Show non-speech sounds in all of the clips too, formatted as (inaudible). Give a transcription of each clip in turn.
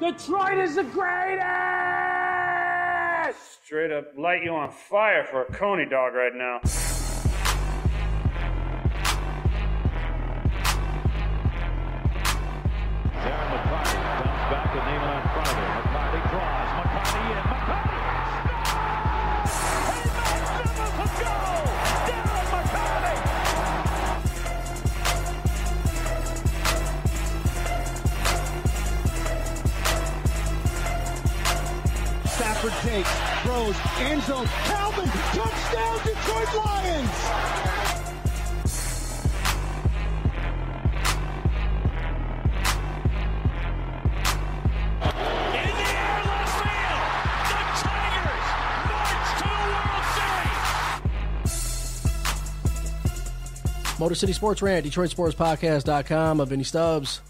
Detroit is the greatest! Straight up light you on fire for a coney dog right now. Stafford takes, throws, end zone, Calvin, touchdown Detroit Lions! In the air, left field! The Tigers march to the World Series! Motor City Sports Rant, DetroitSportsPodcast.com. I'm Vinny Stubbs.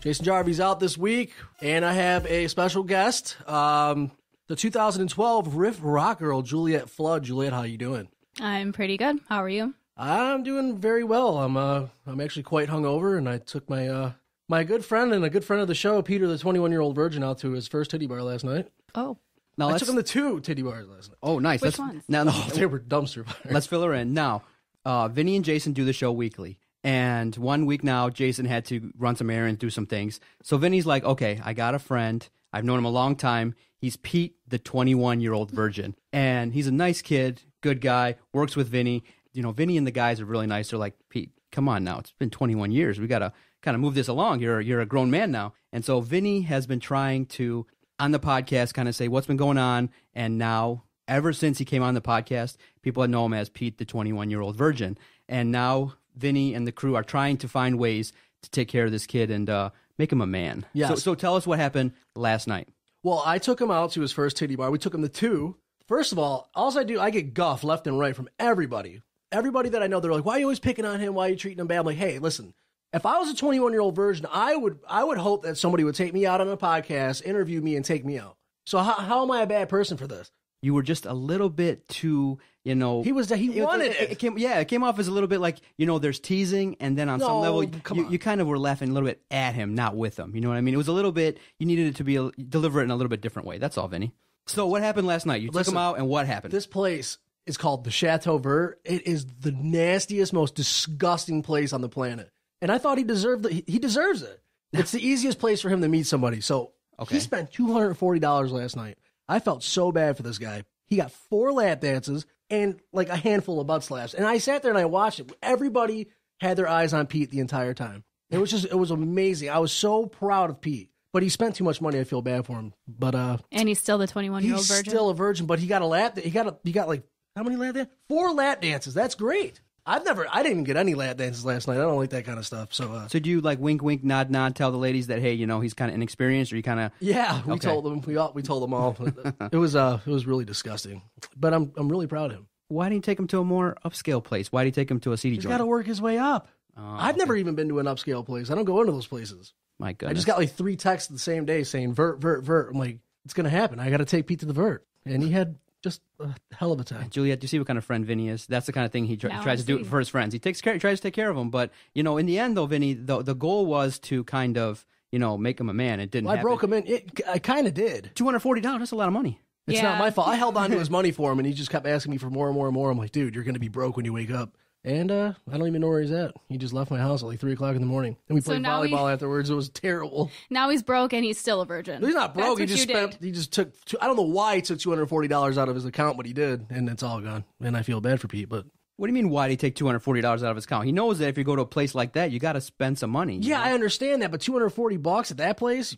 Jason Jarvie's out this week, and I have a special guest, um, the 2012 Riff Rock Girl, Juliet Flood. Juliet, how you doing? I'm pretty good. How are you? I'm doing very well. I'm uh, I'm actually quite hungover, and I took my uh, my good friend and a good friend of the show, Peter, the 21 year old virgin, out to his first titty bar last night. Oh, Now I let's, took him to two titty bars last night. oh, nice. Which let's, ones? Now, Oh, (laughs) they were dumpster fires. let's fill her in. Now, uh, Vinny and Jason do the show weekly. And one week now, Jason had to run some errands, do some things. So Vinny's like, okay, I got a friend. I've known him a long time. He's Pete, the 21 year old virgin. And he's a nice kid, good guy, works with Vinny. You know, Vinny and the guys are really nice. They're like, Pete, come on now. It's been 21 years. We got to kind of move this along. You're, you're a grown man now. And so Vinny has been trying to, on the podcast, kind of say what's been going on. And now ever since he came on the podcast, people know him as Pete, the 21 year old virgin. And now Vinny and the crew are trying to find ways to take care of this kid and uh, make him a man. Yes. So, so tell us what happened last night. Well, I took him out to his first titty bar. We took him to two. First of all, all I do, I get guff left and right from everybody. Everybody that I know, they're like, "Why are you always picking on him? Why are you treating him bad?" I'm like, "Hey, listen, if I was a 21 year old virgin, I would, I would hope that somebody would take me out on a podcast, interview me, and take me out. So how, how am I a bad person for this? You were just a little bit too, you know. He was, he it- wanted it, it. came, yeah, it came off as a little bit like you know, there's teasing, and then on some level, you, on. you kind of were laughing a little bit at him, not with him. You know what I mean? It was a little bit. You needed it to be a, deliver it in a little bit different way. That's all, Vinny. So what happened last night? You took him out, and what happened? This place is called the Chateau Vert. It is the nastiest, most disgusting place on the planet. And I thought he deserved it. He- He deserves it. (laughs) It's the easiest place for him to meet somebody. So Okay. he spent two hundred forty dollars last night. I felt so bad for this guy. He got four lap dances and like a handful of butt slaps. And I sat there and I watched it. Everybody had their eyes on Pete the entire time. It was just it was amazing. I was so proud of Pete. But he spent too much money. I feel bad for him. But uh and he's still the 21 year old He's virgin. still a virgin, but he got a lap. He got a. He got like how many lap dances? Four lap dances. That's great. I've never. I didn't even get any lap dances last night. I don't like that kind of stuff. So uh, so do you like wink, wink, nod, nod, tell the ladies that hey, you know, he's kind of inexperienced, or you kind of yeah, we Okay. told them. We all we told them all. it was uh it was really disgusting. But I'm I'm really proud of him. why didn't you take him to a more upscale place? Why did you take him to a seedy He's joint? got to work his way up. Oh, I've never even been to an upscale place. I don't go into those places. My God. I just got like three texts the same day saying vert vert vert. I'm like, it's gonna happen. I got to take Pete to the vert, and he had just a hell of a time. Juliet, you see what kind of friend Vinny is? That's the kind of thing he tr- Now tries to do for his friends. He takes care, tries to take care of them, but you know, in the end, though, Vinny, the the goal was to kind of you know make him a man. It didn't. Well, I happen. broke him in. It, I kind of did. Two hundred forty dollars. That's a lot of money. It's Yeah. not my fault. I held on to his money for him, and he just kept asking me for more and more and more. I'm like, dude, you're going to be broke when you wake up. And uh, I don't even know where he's at. He just left my house at like three o'clock in the morning, and we So played now he- volleyball afterwards. It was terrible. now he's broke and he's still a virgin. He's not broke. That's he what just you spent. did. He just took. Two, I don't know why he took two hundred forty dollars out of his account, but he did, and it's all gone. And I feel bad for Pete, but What do you mean? Why did he take two hundred forty dollars out of his account? He knows that if you go to a place like that, you got to spend some money. you yeah, know? I understand that. But two hundred forty bucks at that place.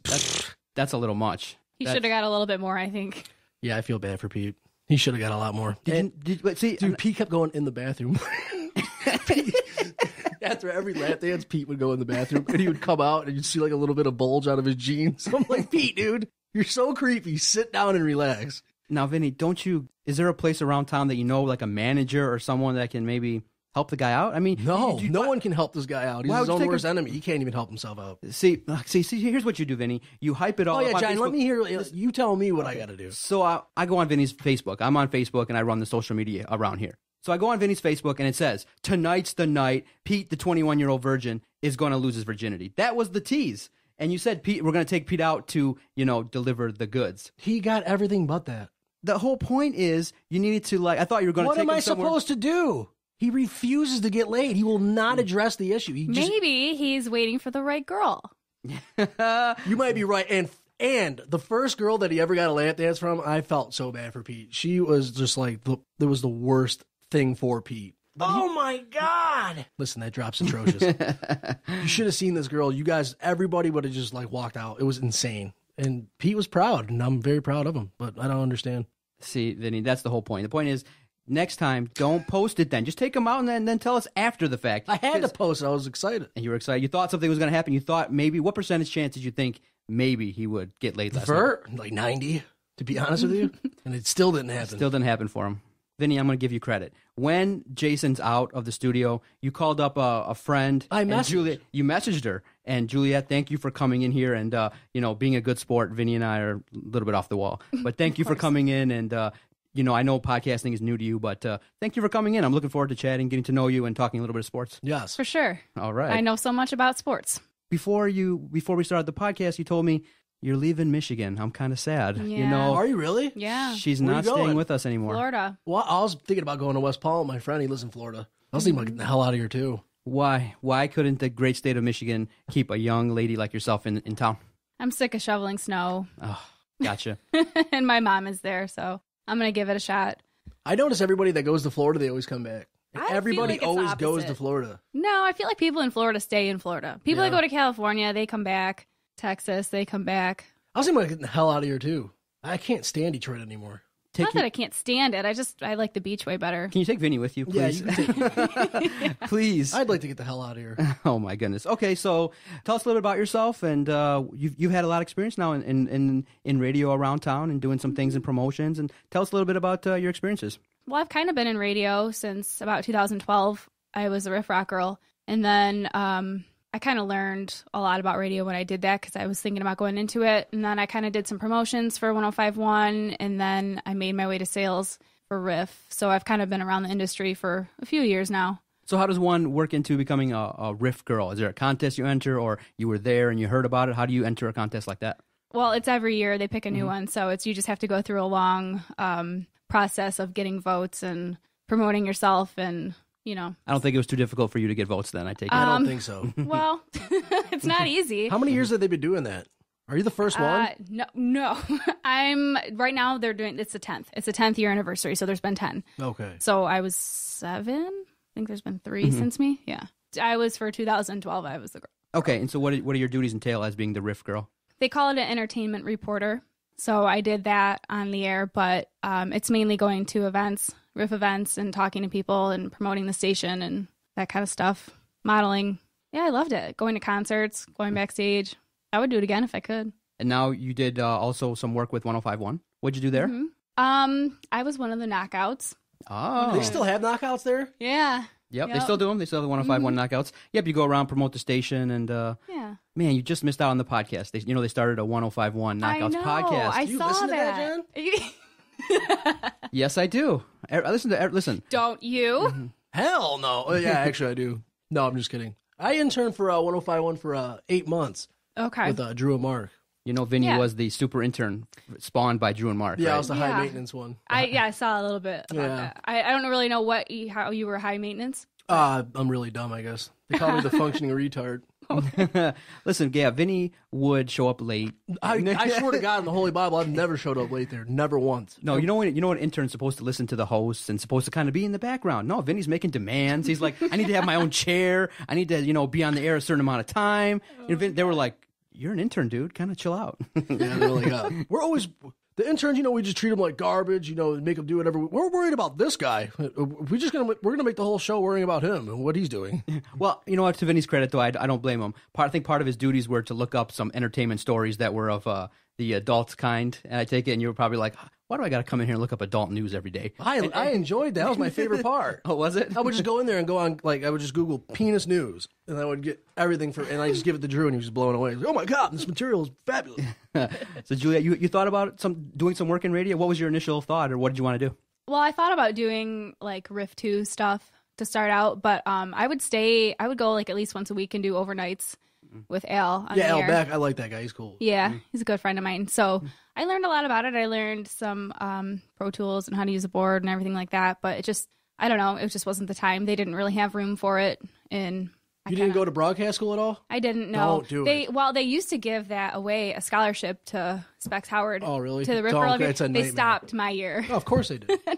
that's a little much. He should have got a little bit more, I think. yeah, I feel bad for Pete. He should have got a lot more. Did And- you, did, but see, Dude, Pete kept going in the bathroom. (laughs) (laughs) After every lap dance, Pete would go in the bathroom and he would come out and you'd see like a little bit of bulge out of his jeans. (laughs) I'm like, Pete, dude, you're so creepy. Sit down and relax. now, Vinny, don't you? Is there a place around town that you know, like a manager or someone that can maybe help the guy out? I mean, No, you- you- no one can help this guy out. He's his own worst him- enemy. He can't even help himself out. See, uh, see, see. Here's what you do, Vinny. You hype it all. Oh yeah, John. Let me hear. You tell me what I got to do. So I, I go on Vinny's Facebook. I'm on Facebook and I run the social media around here. So I go on Vinny's Facebook and it says, Tonight's the night Pete, the 21 year old virgin, is going to lose his virginity. That was the tease. and you said Pete, we're going to take Pete out to you know deliver the goods. He got everything but that. The whole point is you needed to like. I thought you were going to. What take am him I somewhere- supposed to do? He refuses to get laid. He will not mm. address the issue. He just, Maybe he's waiting for the right girl. (laughs) you might be right. And and the first girl that he ever got a lap dance from, I felt so bad for Pete. She was just like the, it was the worst thing for Pete. Oh my god! Listen, that drop's atrocious. (laughs) you should have seen this girl. You guys, everybody would have just like walked out. It was insane. And Pete was proud, and I'm very proud of him. But I don't understand. See, Vinny, that's the whole point. The point is, next time, don't post it. Then just take him out and then, then tell us after the fact. I had to post. it. I was excited. And you were excited. You thought something was going to happen. You thought maybe what percentage chance did you think maybe he would get laid last night? Like 90, to be honest with you, (laughs) and it still didn't happen. Still didn't happen for him. Vinny, I'm going to give you credit. When Jason's out of the studio, you called up a, a friend. I messaged. Juliet. You messaged her. And Juliet, thank you for coming in here and uh, you know being a good sport. Vinny and I are a little bit off the wall, (laughs) but thank you for coming in. And uh, you know I know podcasting is new to you, but uh, thank you for coming in. I'm looking forward to chatting, getting to know you, and talking a little bit of sports. yes. For sure. All right. I know so much about sports. Before you, before we started the podcast, you told me you're leaving Michigan. I'm kind of sad. You Yeah. know, Are you really? Yeah. she's Where not you staying going? with us anymore. Florida. Well, I was thinking about going to West Palm. My friend, he lives in Florida. I was thinking about getting the hell out of here too. Why? Why couldn't the great state of Michigan keep a young lady like yourself in, in town? I'm sick of shoveling snow, Oh, gotcha. (laughs) and my mom is there, so I'm gonna give it a shot. I notice everybody that goes to Florida, they always come back. And I feel everybody like it's always goes opposite. to Florida. No, I feel like people in Florida stay in Florida. People that go to California, they come back. Texas, they come back. I was thinking about getting the hell out of here too. I can't stand Detroit anymore. Take Not your- that I can't stand it. I just I like the beach way better. can you take Vinny with you, Yeah, please? you can (laughs) (laughs) please. I'd like to get the hell out of here. (laughs) Oh my goodness. Okay, so tell us a little bit about yourself, and uh, you've you've had a lot of experience now in in, in, in radio around town and doing some things in promotions, and tell us a little bit about uh, your experiences. Well, I've kind of been in radio since about 2012. I was a riff rock girl, and then um, I kind of learned a lot about radio when I did that because I was thinking about going into it. And then I kind of did some promotions for 105.1, and then I made my way to sales for Riff. So I've kind of been around the industry for a few years now. So how does one work into becoming a, a riff girl? Is there a contest you enter, or you were there and you heard about it? How do you enter a contest like that? Well, it's every year they pick a new one, so it's you just have to go through a long um, process of getting votes and promoting yourself, and you know, I don't think it was too difficult for you to get votes. Then I take it. I Um, don't think so. (laughs) well, (laughs) it's not easy. How many years have they been doing that? Are you the first one? Uh, no, no. (laughs) I'm right now. They're doing it's the tenth. It's the tenth year anniversary, so there's been ten. okay. So I was seven. I think there's been 3 Mm-hmm. since me. Yeah, I was for 2012. I was the girl. Okay, and so what? What do your duties entail as being the riff girl? They call it an entertainment reporter. So I did that on the air, but um, it's mainly going to events, riff events, and talking to people and promoting the station and that kind of stuff. Modeling. Yeah, I loved it. Going to concerts, going backstage. I would do it again if I could. And now you did uh, also some work with 105.1. What'd you do there? Mhm. Um, I was one of the knockouts. Oh, Do they still have knockouts there? Yeah, Yep, they still do them. They still have the 105.1 knockouts. Yep, you go around promote the station, and uh, yeah. man, you just missed out on the podcast. They, you know, they started a 105.1 knockouts I know. podcast. I You saw listen to that, that. (laughs) (laughs) yes, I do. I, I listen to listen. Don't you? Mm-hmm. Hell no. Oh, yeah, (laughs) actually, I do. No, I'm just kidding. I interned for uh, 1051 for uh, eight months Okay. with uh, Drew and Mark. You know, Vinny Yeah. was the super intern spawned by Drew and Mark. Yeah, I right? was the Yeah. high maintenance one. I (laughs) yeah, I saw a little bit about Yeah. that. I, I don't really know what you, how you were high maintenance. Uh, I'm really dumb, I guess. They call me the functioning retard. (laughs) listen, yeah, Vinny would show up late. I, I swear to God in the Holy Bible, I've (laughs) never showed up late there. Never once. No, you know when you know an intern's supposed to listen to the hosts and supposed to kind of be in the background. No, Vinny's making demands. He's like, I need to have my own (laughs) chair. I need to, you know, be on the air a certain amount of time. And Vin, they were like, "You're an intern, dude. Kind of chill out." Yeah, they're like, uh, we're always the interns. You know, we just treat them like garbage. You know, make them do whatever. We're worried about this guy. We're just gonna we're gonna make the whole show worrying about him and what he's doing. (laughs) well, you know what? To Vinny's credit, though, I, I don't blame him. Part, I think part of his duties were to look up some entertainment stories that were of uh, the adult kind. And I take it, and you were probably like, "Why do I got to come in here and look up adult news every day?" I I enjoyed that. That was my favorite (laughs) part. Oh, was it? I would just go in there and go on like I would just Google penis news and I would get everything for and I just give it to Drew and he was just blown away. Like, oh my god, this material is fabulous. (laughs) so, Julia, you, you thought about some doing some work in radio? What was your initial thought, or what did you want to do? Well, I thought about doing like Riff Two stuff to start out, but um, I would stay. I would go like at least once a week and do overnights Mm-hmm. with Al. On Yeah, Al air. Beck. I like that guy. He's cool. Yeah, mm-hmm. he's a good friend of mine. So mm-hmm. I learned a lot about it. I learned some um, Pro Tools and how to use a board and everything like that. But it just, I don't know, it just wasn't the time. They didn't really have room for it. And I You didn't go to broadcast school at all? I didn't know. Don't do they it. well, they used to give that away a scholarship to Specs Howard. Oh, really? To the Rip Curl. They nightmare. stopped my year. Oh, of course they did. (laughs)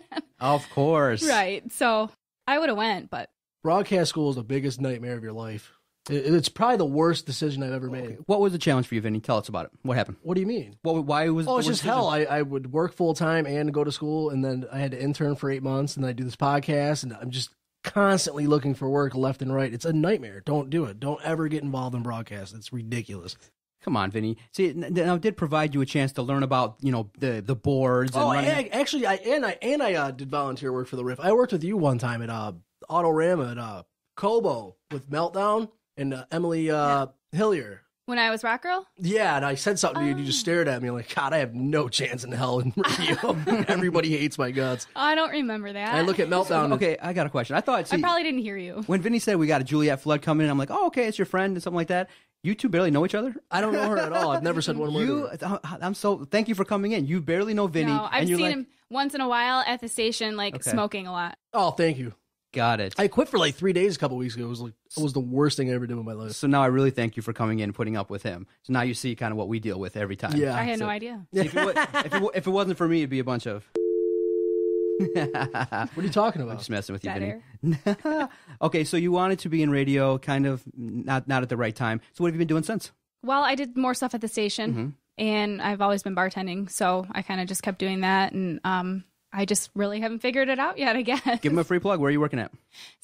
Of course. right. So I would have went, but broadcast school is the biggest nightmare of your life. It, it's probably the worst decision I've ever made. What was the challenge for you, Vinny? Tell us about it. What happened? What do you mean? What? Why was? Oh, it's just decision? hell. I, I would work full time and go to school, and then I had to intern for eight months, and then I do this podcast, and I'm just constantly looking for work left and right. It's a nightmare. Don't do it. Don't ever get involved in broadcast. It's ridiculous. Come on, Vinny. See, now it did provide you a chance to learn about you know the the boards. And Oh, actually, I and I and I uh, did volunteer work for the Riff. I worked with you one time at uh, Autorama at uh, Cobo with Meltdown and uh, Emily uh, Hillier. when I was Rock Girl, Yeah, and I said something to you, and you just stared at me like, God, I have no chance in hell in (laughs) radio. (laughs) Everybody hates my guts. I don't remember that. I look at Meltdown. okay, I got a question. I thought. See, I probably didn't hear you. when Vinny said we got a Juliet Flood coming in, I'm like, oh, okay, it's your friend and something like that. You two barely know each other. I don't know her at all. I've never said one word. You, to her. I'm so thank you for coming in. You barely know Vinny, no, I've and you're seen like, him once in a while at the station, like Okay. smoking a lot. Oh, thank you. Got it. I quit for like three days a couple weeks ago. It was like it was the worst thing I ever did in my life. so now I really thank you for coming in and putting up with him. So now you see kind of what we deal with every time. Yeah. I had so- no idea. See, if, it, wa- (laughs) if, it, wa- if it wasn't for me, it'd be a bunch of. (laughs) What are you talking about? Just messing with you, Dead Vinny. (laughs) okay, so you wanted to be in radio, kind of not not at the right time. So what have you been doing since? Well, I did more stuff at the station, Mm-hmm. and I've always been bartending, so I kind of just kept doing that, and um, I just really haven't figured it out yet. I guess. Give him a free plug. Where are you working at?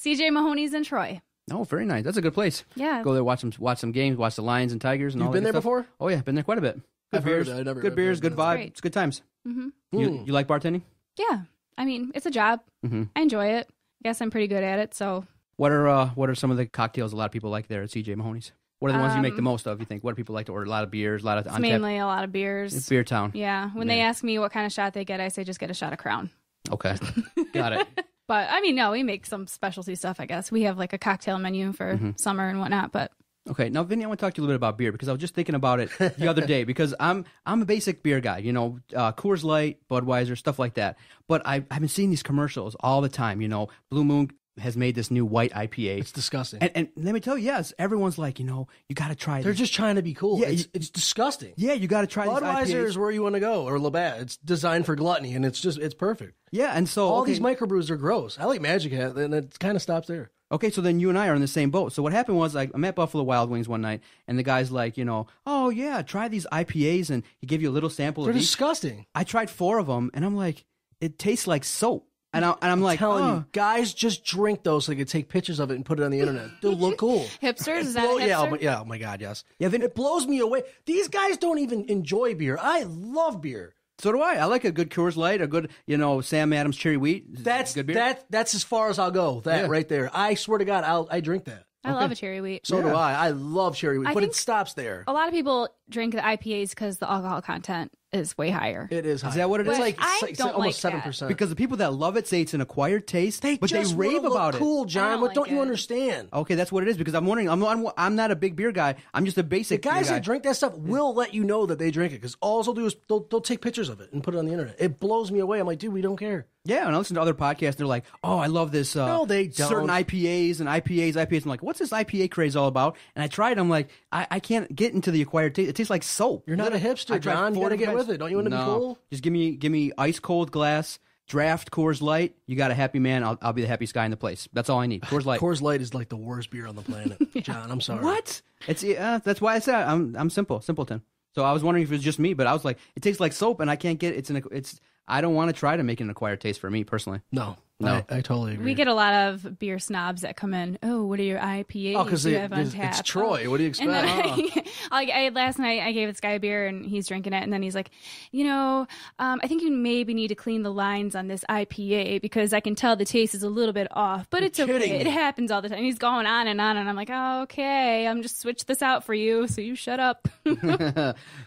CJ Mahoney's in Troy. Oh, very nice. That's a good place. Yeah. Go there, watch some watch some games, watch the Lions and Tigers, and all that. You've all been that there stuff. before? Oh yeah, been there quite a bit. Good I've beers, that. I never- good I've beers, good been vibe. Great. It's good times. hmm You, Hmm. you like bartending? Yeah, I mean it's a job. Mm-hmm. I enjoy it. I guess I'm pretty good at it. So What are uh, what are some of the cocktails a lot of people like there at CJ Mahoney's? What are the ones you make the Um, most of? You think? What do people like to order? A lot of beers, a lot of it's on mainly a lot of beers. It's Beer Town. Yeah. When they Yeah. ask me what kind of shot they get, I say just get a shot of Crown. Okay, (laughs) got it. But I mean, no, we make some specialty stuff. I guess we have like a cocktail menu for Mm-hmm. summer and whatnot. But Okay, now Vinny, I want to talk to you a little bit about beer because I was just thinking about it the other day because I'm I'm a basic beer guy, you know, uh, Coors Light, Budweiser, stuff like that. But I I've been seeing these commercials all the time. You know, Blue Moon has made this new white IPA, It's disgusting. and and let me tell you, yes, everyone's like, you know, you got to try. They're this. just trying to be cool. Yeah, it's, you- it's disgusting. yeah, you got to try Budweiser is where you want to go, or Labatt. It's designed for gluttony, and it's just it's perfect. yeah, and so All okay, these microbrews are gross. I like Magic Hat, and it kind of stops there. Okay, so then you and I are in the same boat. So what happened was like I'm at Buffalo Wild Wings one night, and the guy's like, you know, oh yeah, try these IPAs, and he gave you a little sample They're of each. disgusting. I tried four of them, and I'm like, it tastes like soap, and, I, and I'm like, telling oh. you, guys, just drink those so they can take pictures of it and put it on the internet. They'll look (laughs) cool. hipsters is that Blow- a yeah, oh my, yeah, oh my god, yes. Yeah, Vin- it blows me away. These guys don't even enjoy beer. I love beer. So do I. I like a good Coors Light, a good, you know, Sam Adams cherry wheat. That's good beer. that. That's as far as I'll go. That Yeah. right there. I swear to God, I'll I drink that. I love a cherry wheat. So do I. I love cherry wheat, I but it stops there. a lot of people drink the IPAs because the alcohol content is way higher. It is. High. that what it it's is? like I it's like don't almost like seven that. percent. because the people that love it say it's an acquired taste, they but just they rave wanna look about Cool, I John. don't What don't like you it. understand? Okay, that's what it is because I'm wondering. I'm I'm, I'm not a big beer guy. I'm just a The basic guys beer guy. that drink that stuff will let you know that they drink it because all they'll do is they'll, they'll take pictures of it and put it on the internet. It blows me away. I'm like, dude, we don't care. Yeah, and I listen to other podcasts. And they're like, "Oh, I love this." Uh, No, they certain don't. certain IPAs and IPAs, IPAs. I'm like, "What's this IPA craze all about?" And I tried. I'm like, I, I can't get into the acquired taste. It tastes like soap. You're not a hipster, I tried John. You four gotta get different with it. Don't you wanna be No. cool? Just give me give me ice cold glass, draft Coors Light. You got a happy man. I'll, I'll be the happiest guy in the place. That's all I need. Coors Light. Coors Light is like the worst beer on the planet, (laughs) John. I'm sorry. What? It's uh, that's why I said I'm I'm simple, simpleton. So I was wondering if it was just me, but I was like, it tastes like soap, and I can't get it's an it's. I don't want to try to make an acquired taste for me personally. No, No. I, I totally agree. We get a lot of beer snobs that come in. Oh, what are your IPAs Oh, 'cause you have on it's- Troy. Oh. What do you And then expect? I, I, last night I gave this guy a beer and he's drinking it, and then he's like, you know, um, I think you maybe need to clean the lines on this IPA because I can tell the taste is a little bit off, but it's okay. It happens all the time. And he's going on and on, and I'm like, oh, okay, I'm just switch this out for you, so you shut up. (laughs) (laughs)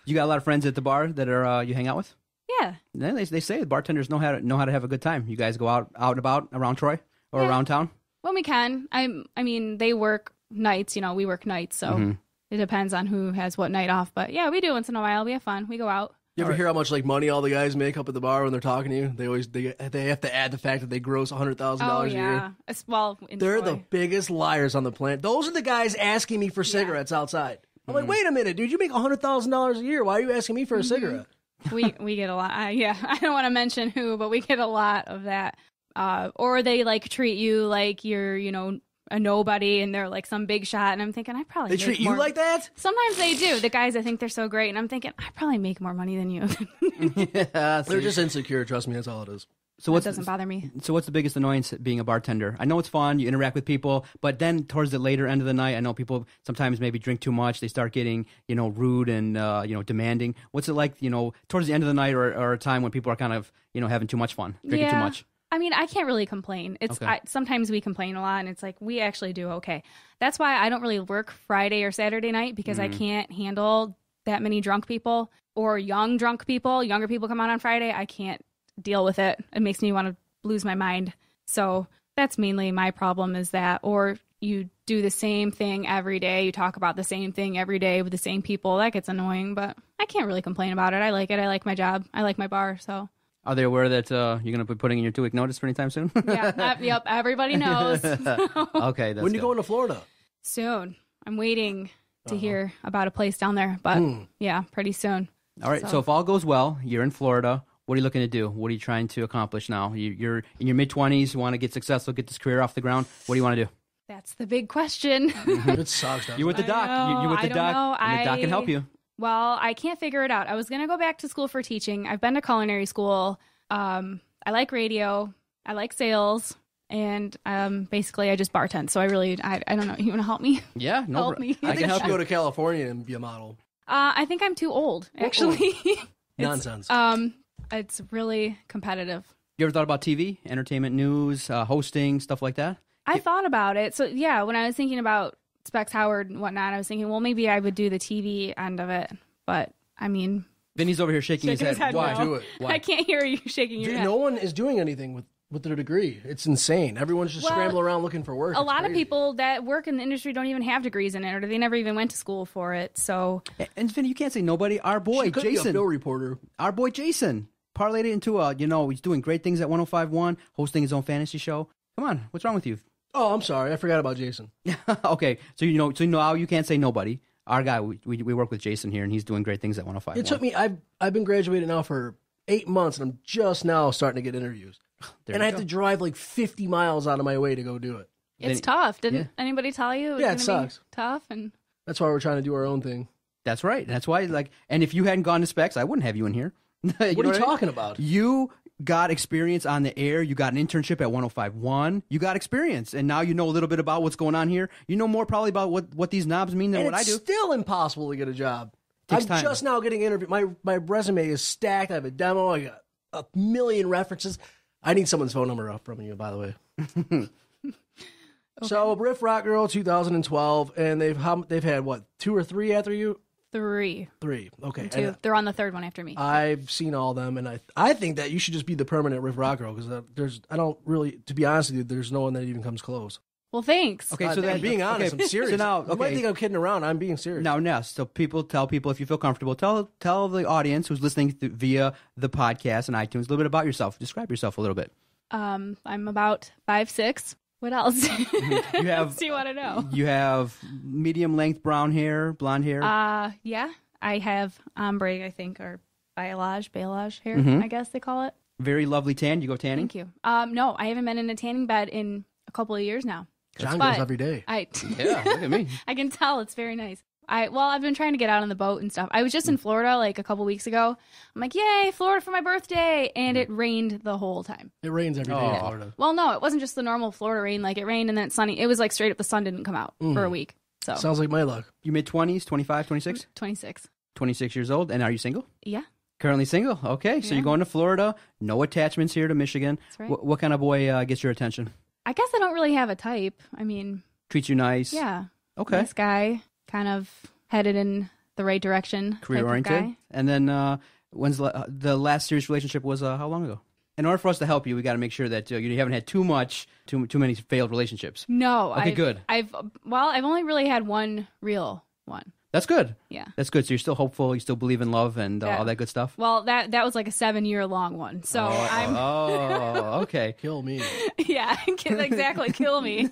You got a lot of friends at the bar that are uh, you hang out with. Yeah. Yeah, they, they say the bartenders know how to know how to have a good time. You guys go out out and about around Troy or Yeah. around town. When we can. I'm I mean, they work nights, you know, we work nights, so Mm-hmm. it depends on who has what night off. But yeah, we do once in a while. We have fun. We go out. You ever hear how much like money all the guys make up at the bar when they're talking to you? They always they they have to add the fact that they gross hundred thousand Oh dollars a year. yeah. As well, in They're Troy. the biggest liars on the planet. Those are the guys asking me for cigarettes outside. I'm like, wait a minute, dude, you make hundred thousand dollars a year. Why are you asking me for a cigarette? We we get a lot. Uh, yeah, (laughs) I don't want to mention who, but we get a lot of that. Uh, or they like treat you like you're, you know, a nobody, and they're like some big shot. And I'm thinking, I probably They make treat you like that? Sometimes they do. The guys, I think they're so great, and I'm thinking, I probably make more money than you. (laughs) (laughs) Yeah, They're just insecure. Trust me, that's all it is. So It what's doesn't bother me. So what's the biggest annoyance being a bartender? I know it's fun, you interact with people, but then towards the later end of the night, I know people sometimes maybe drink too much. They start getting you know rude and uh, you know demanding. What's it like? You know, towards the end of the night or, or a time when people are kind of you know having too much fun, drinking too much. I mean, I can't really complain. It's Okay. I, sometimes we complain a lot, and it's like we actually do okay. That's why I don't really work Friday or Saturday night because Mm-hmm. I can't handle that many drunk people or young drunk people. Younger people come out on Friday, I can't deal with it. It makes me want to lose my mind. So that's mainly my problem is that, or you do the same thing every day. You talk about the same thing every day with the same people. That gets annoying, but I can't really complain about it. I like it. I like my job. I like my bar. So Are they aware that uh, you're going to be putting in your two week notice for anytime soon? yeah, uh, (laughs) yep. Everybody knows. (laughs) okay, that's when you good. going to Florida? soon. I'm waiting to hear about a place down there, but yeah, pretty soon. All right. So. So- if all goes well, you're in Florida. What are you looking to do? What are you trying to accomplish now? You, you're in your mid twenties. You want to get successful, get this career off the ground. What do you want to do? That's the big question. (laughs) (laughs) It sucks. doesn't You with the it? doc. You, you with the don't doc. know. And the doc can help you. well, I can't figure it out. I was going to go back to school for teaching. I've been to culinary school. Um, I like radio. I like sales. And um, basically, I just bartend. So I really, I, I don't know. You want to help me? (laughs) Yeah, no. Help me. I I can think help you you. go to California and be a model. Uh, I think I'm too old, actually. Nonsense. um, it's really competitive. You ever thought about TV, entertainment news, uh, hosting, stuff like that? I thought about it. So yeah, when I was thinking about Specs Howard and whatnot, I was thinking, well, maybe I would do the TV end of it. But I mean, Vinny's over here shaking, shaking his head. Why? no. Do it. (laughs) I can't hear you shaking your head. no one is doing anything with, with their degree. It's insane. Everyone's just Well, scrambling around looking for work. a It's lot of people that work in the industry don't even have degrees in it, or they never even went to school for it. So And Vinny, you can't say nobody. Our boy She could be a Jason, Phil reporter. our boy Jason, parlayed it into a. You know, he's doing great things at 105.1, hosting his own fantasy show. Come on, what's wrong with you? Oh, I'm sorry. I forgot about Jason. (laughs) okay, so you know, so now you can't say nobody. Our guy, we, we we work with Jason here, and he's doing great things at 105.1. It took me. I've I've been graduated now for eight months, and I'm just now starting to get interviews. (sighs) There and you I have to drive like 50 miles out of my way to go do it. it's Then- tough. Didn't yeah. anybody tell you? It Yeah, it sucks. Tough and That's why we're trying to do our own thing. That's right. That's why, like, and if you hadn't gone to Specs, I wouldn't have you in here. (laughs) what are you talking about? You got experience on the air. You got an internship at 105.1. You got experience, and now you know a little bit about what's going on here. You know more probably about what what these knobs mean than and what I it's do. still impossible to get a job. I'm time. just now getting interviewed. My my resume is stacked. I have a demo. I got a million references. I need someone's phone number up from you, by the way. (laughs) So Riff Rock Girl 2012, and they've they've had what two or three after you? Three, Three. Okay. two. And They're on the third one after me. I've seen all of them, and I I think that you should just be the permanent Riff Rock Girl because there's I don't really to be honest with you, there's no one that even comes close. well, thanks. Okay, Uh, so I'm then being honest, okay, I'm serious. So now, you might okay. think I'm kidding around. I'm being serious. Now, Ness, so people tell people if you feel comfortable, tell tell the audience who's listening th- via the podcast and iTunes a little bit about yourself. Describe yourself a little bit. Um, I'm about five six. What else? (laughs) You have Do you want to know? you have medium length brown hair, blonde hair. Uh, yeah, I have ombre, I think, or balayage, balayage hair, Mm-hmm. I guess they call it. very lovely tan. You go tanning. Thank you. Um, no, I haven't been in a tanning bed in a couple of years now. John But goes every day. I, Yeah, look at me. (laughs) I can tell it's very nice. I well, I've been trying to get out on the boat and stuff. I was just in hmm. Florida like a couple weeks ago. I'm like, yay, Florida for my birthday, and it hmm. rained the whole time. It rains every day in. Florida. Well, no, it wasn't just the normal Florida rain. Like it rained and then it's sunny. It was like straight up the sun didn't come out for a hmm. week. So Sounds like my luck. You mid 20s, 25, 26? 26. 26 years old. And are you single? Yeah, Currently single. Okay, so you're going to Florida. No attachments here to Michigan. That's right. Wh- what kind of boy uh, gets your attention? I guess I don't really have a type. I mean, Treats you nice. yeah, Okay. nice guy, kind of headed in the right direction. Career oriented. guy. And then uh, when's the, uh, the last serious relationship was uh, how long ago? In order for us to help you, we got to make sure that uh, you haven't had too much, too too many failed relationships. No. Okay, I've, good. I've well, I've only really had one real one. That's good. Yeah. That's good. So you're still hopeful. You still believe in love and uh, Yeah. all that good stuff. Well, that that was like a seven year long one. So I'm Oh, (laughs) okay. Kill me. (laughs) yeah, (laughs) exactly. Kill me.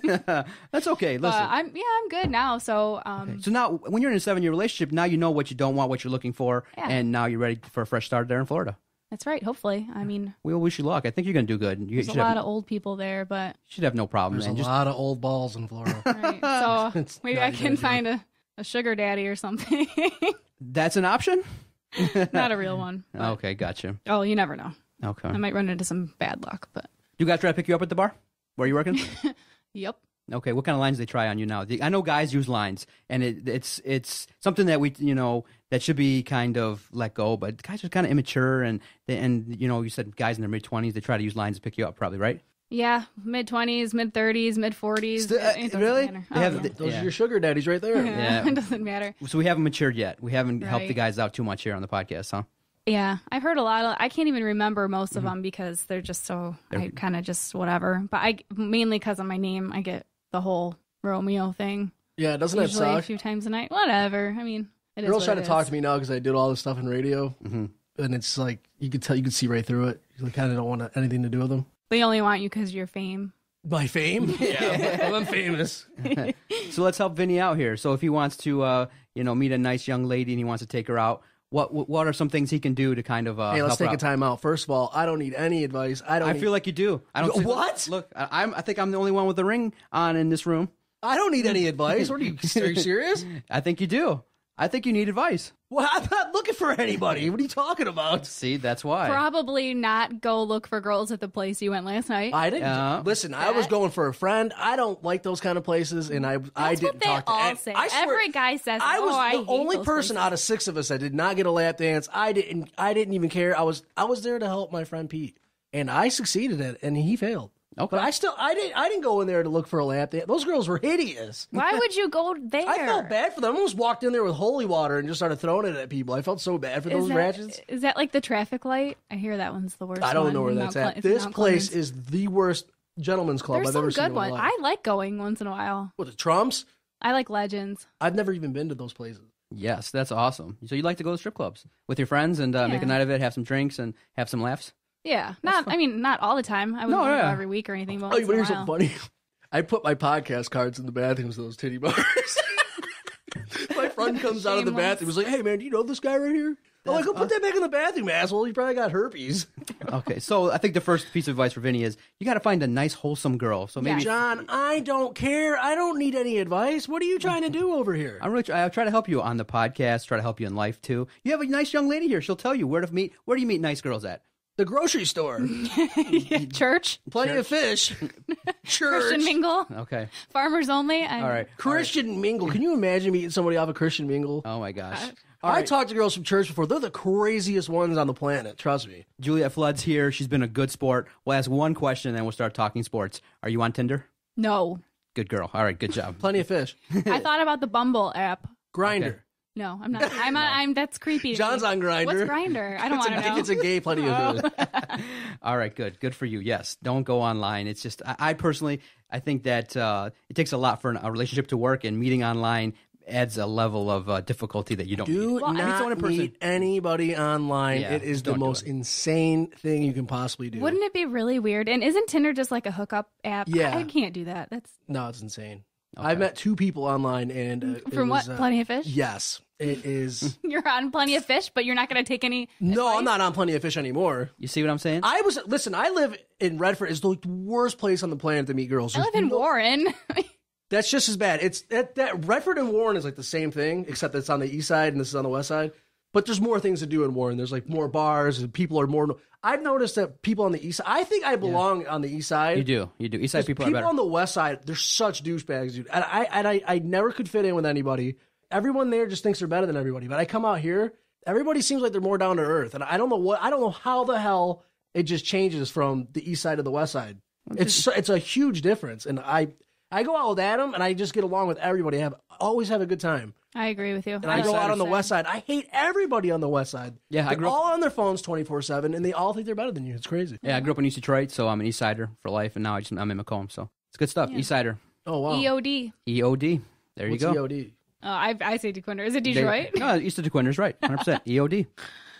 That's okay. Listen. I'm yeah, I'm good now. So um, so now, when you're in a seven-year relationship, now you know what you don't want, what you're looking for, Yeah. and now you're ready for a fresh start there in Florida. that's right. Hopefully, I mean, We will wish you luck. I think you're going to do good. You there's a should have, lot of old people there, but should have no problem. There's man. a Just lot of old balls in Florida. right. So It's maybe not I a good can idea. find a, a sugar daddy or something. (laughs) that's an option. (laughs) Not a real one. Okay, gotcha. Oh, you never know. Okay. I might run into some bad luck, but You guys try to pick you up at the bar? Where are you working? (laughs) yep. Okay, what kind of lines they try on you now? The- I know guys use lines, and it, it's it's something that we you know that should be kind of let go. But guys are kind of immature, and they, and you know you said guys in their mid twenties they try to use lines to pick you up, probably right? Yeah, mid twenties, mid thirties, mid forties. Still- uh, really? They have the- Those Yeah. are your sugar daddies right there. (laughs) Yeah. it doesn't matter. So we haven't matured yet. We haven't helped the guys out too much here on the podcast, huh? Yeah, I've heard a lot of. I can't even remember most Mm-hmm. of them because they're just so. I kind of just whatever. But I mainly because of my name, I get the whole Romeo thing Yeah, doesn't that usually a few times a night. Whatever. I mean, it is Girls what try to it talk to me now because I did all this stuff in radio, Mm-hmm. and it's like you could tell, you could see right through it. You kind of don't want anything to do with them. They only want you because you're fame. My fame? (laughs) Yeah, I'm famous. (laughs) So let's help Vinny out here. So if he wants to, uh, you know, meet a nice young lady and he wants to take her out, what what what are some things he can do to kind of uh, Hey, let's help her take a out? time out. First of all, I don't need any advice. I don't. I need, feel like you do. I don't. see- What? Look, I, I'm. I think I'm the only one with the ring on in this room. I don't need any advice. What are you? Are you (laughs) serious? I think you do. I think you need advice. Well, I'm not looking for anybody. What are you talking about? See, that's why. Probably not go look for girls at the place you went last night. I didn't Yeah. listen. I was going for a friend. I don't like those kind of places, and I I didn't what they talk to. all and say. I swear, Every guy says, I "Oh, was I the hate only person places." out of six of us that did not get a lap dance. I didn't. I didn't even care. I was I was there to help my friend Pete, and I succeeded at it, and he failed. Okay. But I still I didn't I didn't go in there to look for a lap dance. Those girls were hideous. Why (laughs) would you go there? I felt bad for them. I almost walked in there with holy water and just started throwing it at people. I felt so bad for Is those that, ratchets. is that like the traffic light? I hear that one's the worst. I don't one know where that's Mount at. This Mount place Clemens. is the worst gentleman's club There's I've some ever seen. good in my I like going once in a while. What the Trumpps? I like Legends. I've never even been to those places. Yes, that's awesome. So you like to go to strip clubs with your friends and uh, make a night of it, have some drinks, and have some laughs. Yeah, not. I mean, not all the time. I wouldn't No, wanna go every week or anything. But Oh, once but in a here's while. something funny. (laughs) I put my podcast cards in the bathrooms of those titty bars. (laughs) my friend (laughs) comes out of the Shameless. bathroom. He's like, "Hey, man, do you know this guy right here?" I'm like, "Go put that back in the bathroom, asshole. He probably got herpes." Okay, so I think the first piece of advice for Vinny is you got to find a nice, wholesome girl. So maybe Yes. John, I don't care. I don't need any advice. What are you trying to do over here? I'm really try, I try to help you on the podcast, try to help you in life too. You have a nice young lady here. She'll tell you where to meet. Where do you meet nice girls at? The grocery store, (laughs) Church, plenty of fish, (laughs) church, Christian mingle, Okay. farmers only. I'm, All right. Christian mingle. Can you imagine meeting somebody off a Christian mingle? Oh my gosh. Uh, I talked to girls from church before. They're the craziest ones on the planet. Trust me. Juliet Flood's here. She's been a good sport. We'll ask one question and then we'll start talking sports. Are you on Tinder? No, Good girl. All right, good job. Plenty of fish. I thought about the Bumble app. Grindr. No, I'm not. (laughs) I'm on. I'm. That's creepy. John's on Grindr. What's Grindr? I don't want I to think know. it's a gay plenty of (laughs) fish. (laughs) All right, good. Good for you. Yes. Don't go online. It's just, I, I personally, I think that uh, it takes a lot for an, a relationship to work, and meeting online adds a level of uh, difficulty that you don't Do need. I not someone in person. meet anybody online. Yeah, it is the most insane thing you can possibly do. Wouldn't it be really weird? And isn't Tinder just like a hookup app? Yeah. I can't do that. That's no, it's insane. I've met two people online, and uh, it from was, what? uh, Plenty of fish. Yes, it is. (laughs) You're on Plenty of Fish, but you're not going to take any. no, I'm not on Plenty of Fish anymore. You see what I'm saying? I was listen. I live in Redford. It's the worst place on the planet to meet girls. I live in no- Warren. (laughs) That's just as bad. It's that, that Redford and Warren is like the same thing, except it's on the east side and this is on the west side. But there's more things to do in Warren. There's like more bars and people are more. I've noticed that people on the east. I think I belong on the east side. you do. You do. East Side people, are better. on the west side, they're such douchebags, dude. And I and I, I never could fit in with anybody. Everyone there just thinks they're better than everybody. But I come out here, everybody seems like they're more down to earth. And I don't know what I don't know how the hell it just changes from the east side to the west side. It's so- it's a huge difference. And I I go out with Adam and I just get along with everybody. I have always have a good time. I agree with you. And I go out on the west side. I hate everybody on the west side. Yeah, I they're grew up- all on their phones twenty four seven, and they all think they're better than you. It's crazy. yeah, I grew up in East Detroit, so I'm an East Sider for life, and now I just, I'm in Macomb. So it's good stuff. East Sider. Oh wow. EOD. EOD. There you go. EOD? Uh, I, I say Dequindre. Is it Detroit? They, no, East of Dequindre's right. (laughs) 100%. EOD.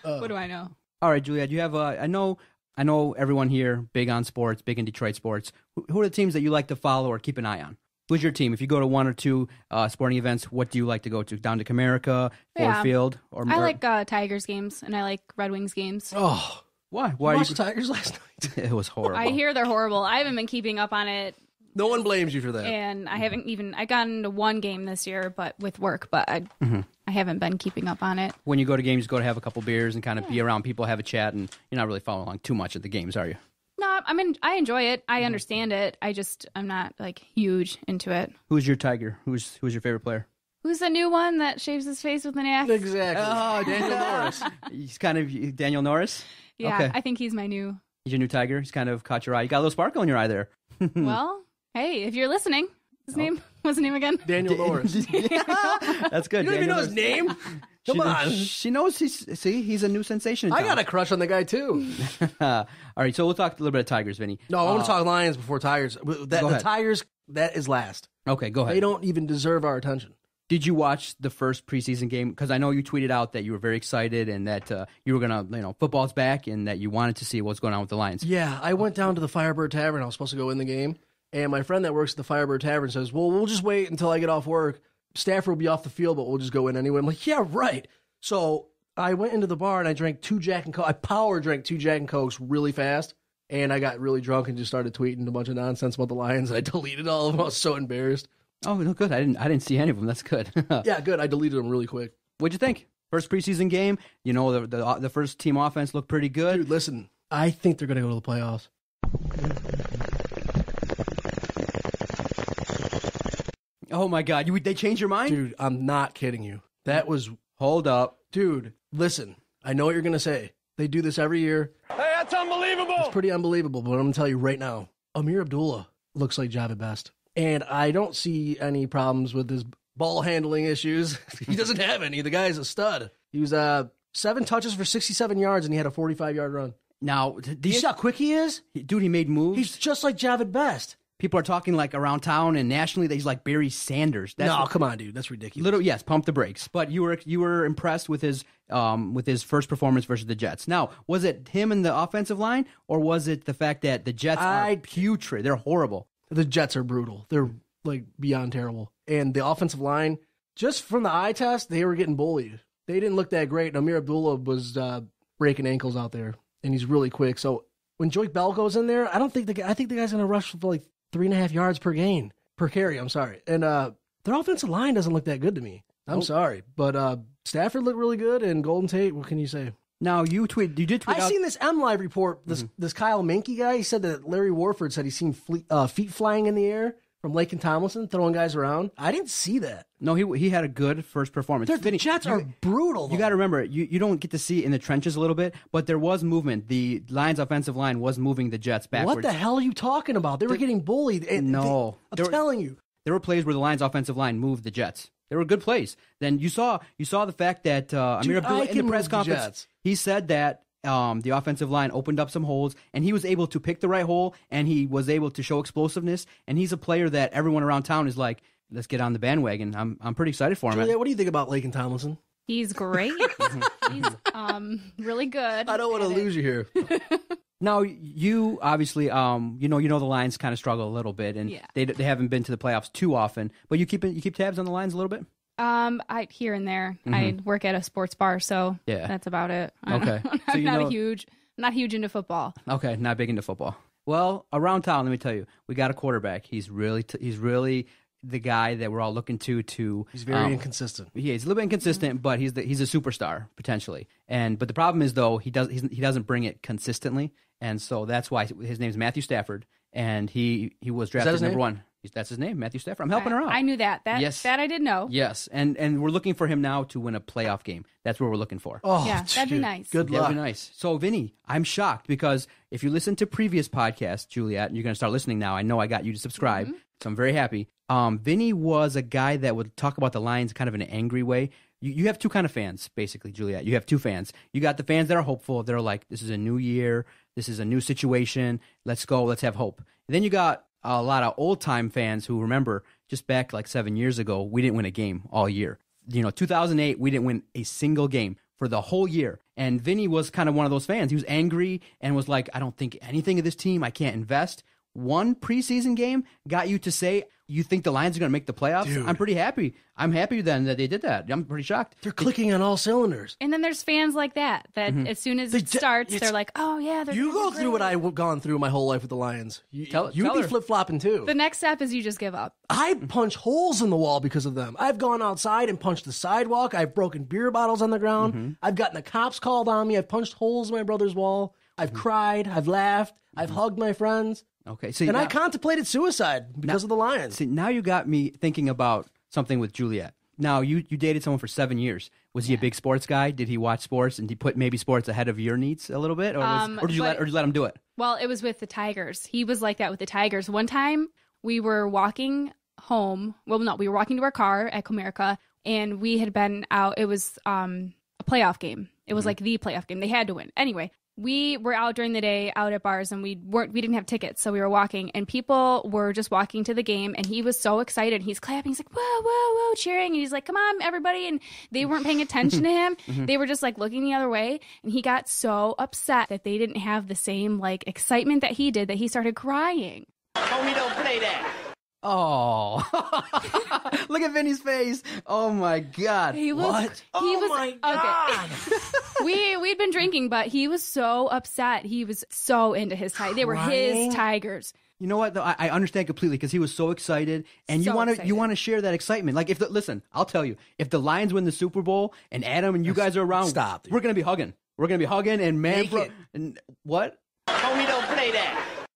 what do I know? All right, Julia, do you have uh, I know I know everyone here big on sports, big in Detroit sports. Who, who are the teams that you like to follow or keep an eye on? Who's your team? If you go to one or two uh, sporting events, what do you like to go to? Down to Comerica, Ford Yeah. Field, or I like uh, Tigers games and I like Red Wings games. Oh, why? why Why? Are watched you, Tigers last (laughs) night? it was horrible. I hear they're horrible. I haven't been keeping up on it, no one blames you for that. and I haven't even. I got into one game this year, but with work, but I, Mm-hmm. I haven't been keeping up on it. when you go to games, you go to have a couple beers and kind of be around people, have a chat, and you're not really following along too much at the games, are you? No, I mean I enjoy it. Mm-hmm. I understand it. I just I'm not like huge into it. Who's your Tiger? Who's who's your favorite player? Who's the new one that shaves his face with an axe? Exactly. Oh, (laughs) Daniel Norris. He's kind of Daniel Norris. Yeah, Okay. I think he's my new. He's your new Tiger. He's kind of caught your eye. You got a little sparkle in your eye there. (laughs) well, hey, if you're listening, his Oh. name (laughs) what's his name again? Daniel Norris. you That's good. You don't even Daniel know his name? She Come knows- on. She knows he's see he's a new sensation. I got a crush on the guy too. (laughs) All right, so we'll talk a little bit of Tigers, Vinny. No, I want Uh, to talk Lions before Tigers. That, the ahead. Tigers, that is last. Okay, go ahead. They don't even deserve our attention. Did you watch the first preseason game? Because I know you tweeted out that you were very excited and that uh, you were gonna, you know, football's back and that you wanted to see what's going on with the Lions. Yeah, I went down to the Firebird Tavern. I was supposed to go in the game, and my friend that works at the Firebird Tavern says, "Well, we'll just wait until I get off work. Stafford will be off the field, but we'll just go in anyway." I'm like, "Yeah, right." So I went into the bar and I drank two Jack and Coke. I power drank two Jack and Cokes really fast, and I got really drunk and just started tweeting a bunch of nonsense about the Lions. And I (laughs) deleted all of them. I was so embarrassed. Oh, no, good. I didn't, I didn't see any of them. That's good. (laughs) Yeah, good. I deleted them really quick. What'd you think? First preseason game. You know, the the, the first team offense looked pretty good. Dude, listen, I think they're going to go to the playoffs. Oh my God, you they changed your mind? Dude, I'm not kidding you. That was, Hold up. dude, listen, I know what you're going to say. They do this every year. Hey, that's unbelievable! It's pretty unbelievable, but I'm going to tell you right now Ameer Abdullah looks like Jahvid Best. And I don't see any problems with his ball handling issues. (laughs) he doesn't have any. The guy's a stud. He was uh, seven touches for 67 yards and he had a 45 yard run. Now, Do you the, see how quick he is? dude, he made moves. He's just like Jahvid Best. People are talking like around town and nationally that he's like Barry Sanders. That's no, what- come on, dude. That's ridiculous. Little yes, pump the brakes. But you were you were impressed with his um with his first performance versus the Jets. Now, was it him and the offensive line, or was it the fact that the Jets are putrid? They're horrible. The Jets are brutal. They're like beyond terrible. And the offensive line, just from the eye test, they were getting bullied. They didn't look that great. And Ameer Abdullah was uh, breaking ankles out there, and he's really quick. So when Joique Bell goes in there, I don't think the guy, I think the guy's going to rush for like three and a half yards per gain per carry. I'm sorry, and uh, their offensive line doesn't look that good to me. I'm sorry, but uh, Stafford looked really good, and Golden Tate. What can you say? Now you tweet you did tweet I out seen this M Live report. This Mm-hmm. this Kyle Meinke guy. He said that Larry Warford said he seen fle- uh, feet flying in the air from Laken Tomlinson throwing guys around. I didn't see that. no he he had a good first performance. They're- the Vinny, Jets you- are brutal. You got to remember, you, you don't get to see in the trenches a little bit, but there was movement. The Lions' offensive line was moving the Jets backwards. what the hell are you talking about? They were getting bullied. And No. they- I'm were- telling you. There were plays where the Lions' offensive line moved the Jets. They were good plays. Then you saw you saw the fact that uh, Ameer Dude, Abdullah in the press move the conference he said that um, the offensive line opened up some holes and he was able to pick the right hole and he was able to show explosiveness. And he's a player that everyone around town is like, let's get on the bandwagon. I'm I'm pretty excited for him. Julia, what do you think about Laken Tomlinson? He's great. (laughs) He's um really good. I don't want to lose you here. (laughs) Now you obviously um you know you know the Lions kind of struggle a little bit and Yeah. they they haven't been to the playoffs too often, but you keep you keep tabs on the Lions a little bit. Um, I here and there. I work at a sports bar, so Mm-hmm. Yeah. that's about it. (laughs) I Okay. I'm So you not know- a huge, not huge into football. Okay, not big into football. Well, around town, let me tell you, we got a quarterback. He's really t- he's really the guy that we're all looking to to He's very um, inconsistent. Yeah, he's a little bit inconsistent, but he's the, he's a superstar potentially. And but the problem is though he does he's, he doesn't bring it consistently, and so that's why his name is Matthew Stafford, and he he was drafted his number name? one. He's, that's his name, Matthew Stafford. I'm helping her out. I knew that. That Yes. that I did know. Yes, and and we're looking for him now to win a playoff game. That's what we're looking for. Oh, Yeah, that'd be nice. Good That'd luck. be nice. So, Vinny, I'm shocked because if you listen to previous podcasts, Juliet, and you're going to start listening now, I know I got you to subscribe, so I'm very happy. Um, Vinny was a guy that would talk about the Lions kind of in an angry way. You, you have two kind of fans, basically, Juliet. You have two fans. You got the fans that are hopeful. They're like, this is a new year. This is a new situation. Let's go. Let's have hope. And then you got a lot of old time fans who remember just back like seven years ago, we didn't win a game all year. You know, 2008, we didn't win a single game for the whole year. And Vinny was kind of one of those fans. He was angry and was like, I don't think anything of this team. I can't invest. One preseason game got you to say, you think the Lions are going to make the playoffs? Dude. I'm pretty happy. I'm happy then that they did that. I'm pretty shocked. They're clicking on all cylinders. And then there's fans like that that Mm-hmm. as soon as They it starts, they're like, "Oh yeah, they're You they're go through what. I've gone through my whole life with the Lions. You, Tell- you'd tell be flip flopping too. The next step is you just give up. I punch holes in the wall because of them. I've gone outside and punched the sidewalk. I've broken beer bottles on the ground. Mm-hmm. I've gotten the cops called on me. I've punched holes in my brother's wall. I've Mm-hmm. cried. I've laughed. I've hugged my friends. Okay. So And I contemplated suicide because of the Lions. See, now you got me thinking about something with Juliet. Now you you dated someone for seven years. Was he a big sports guy? Did he watch sports and he put maybe sports ahead of your needs a little bit, or, was, Um, or did you let or did you let him do it? Well, it was with the Tigers. He was like that with the Tigers. One time we were walking home. Well, no, we were walking to our car at Comerica and we had been out. It was um, a playoff game. It was like the playoff game. They had to win. Anyway, we were out during the day out at bars and we weren't we didn't have tickets so we were walking and people were just walking to the game and he was so excited. He's clapping. He's like whoa whoa whoa cheering. And he's like come on everybody. And they weren't paying attention to (laughs) him. Mm-hmm. They were just like looking the other way. And he got so upset that they didn't have the same like excitement that he did that he started crying. Oh, Oh. (laughs) look at Vinny's face! Oh my God! he was What? he Oh was my God. okay. (laughs) we we'd been drinking but he was so upset he was so into his tigers they were his tigers You know what? Though I, I understand completely because he was so excited, and you want to you want to share that excitement. Like if the, listen, I'll tell you, if the Lions win the Super Bowl and Adam and you guys are around, Stop, dude. We're gonna be hugging. We're gonna be hugging and man, bro, Naked. and what?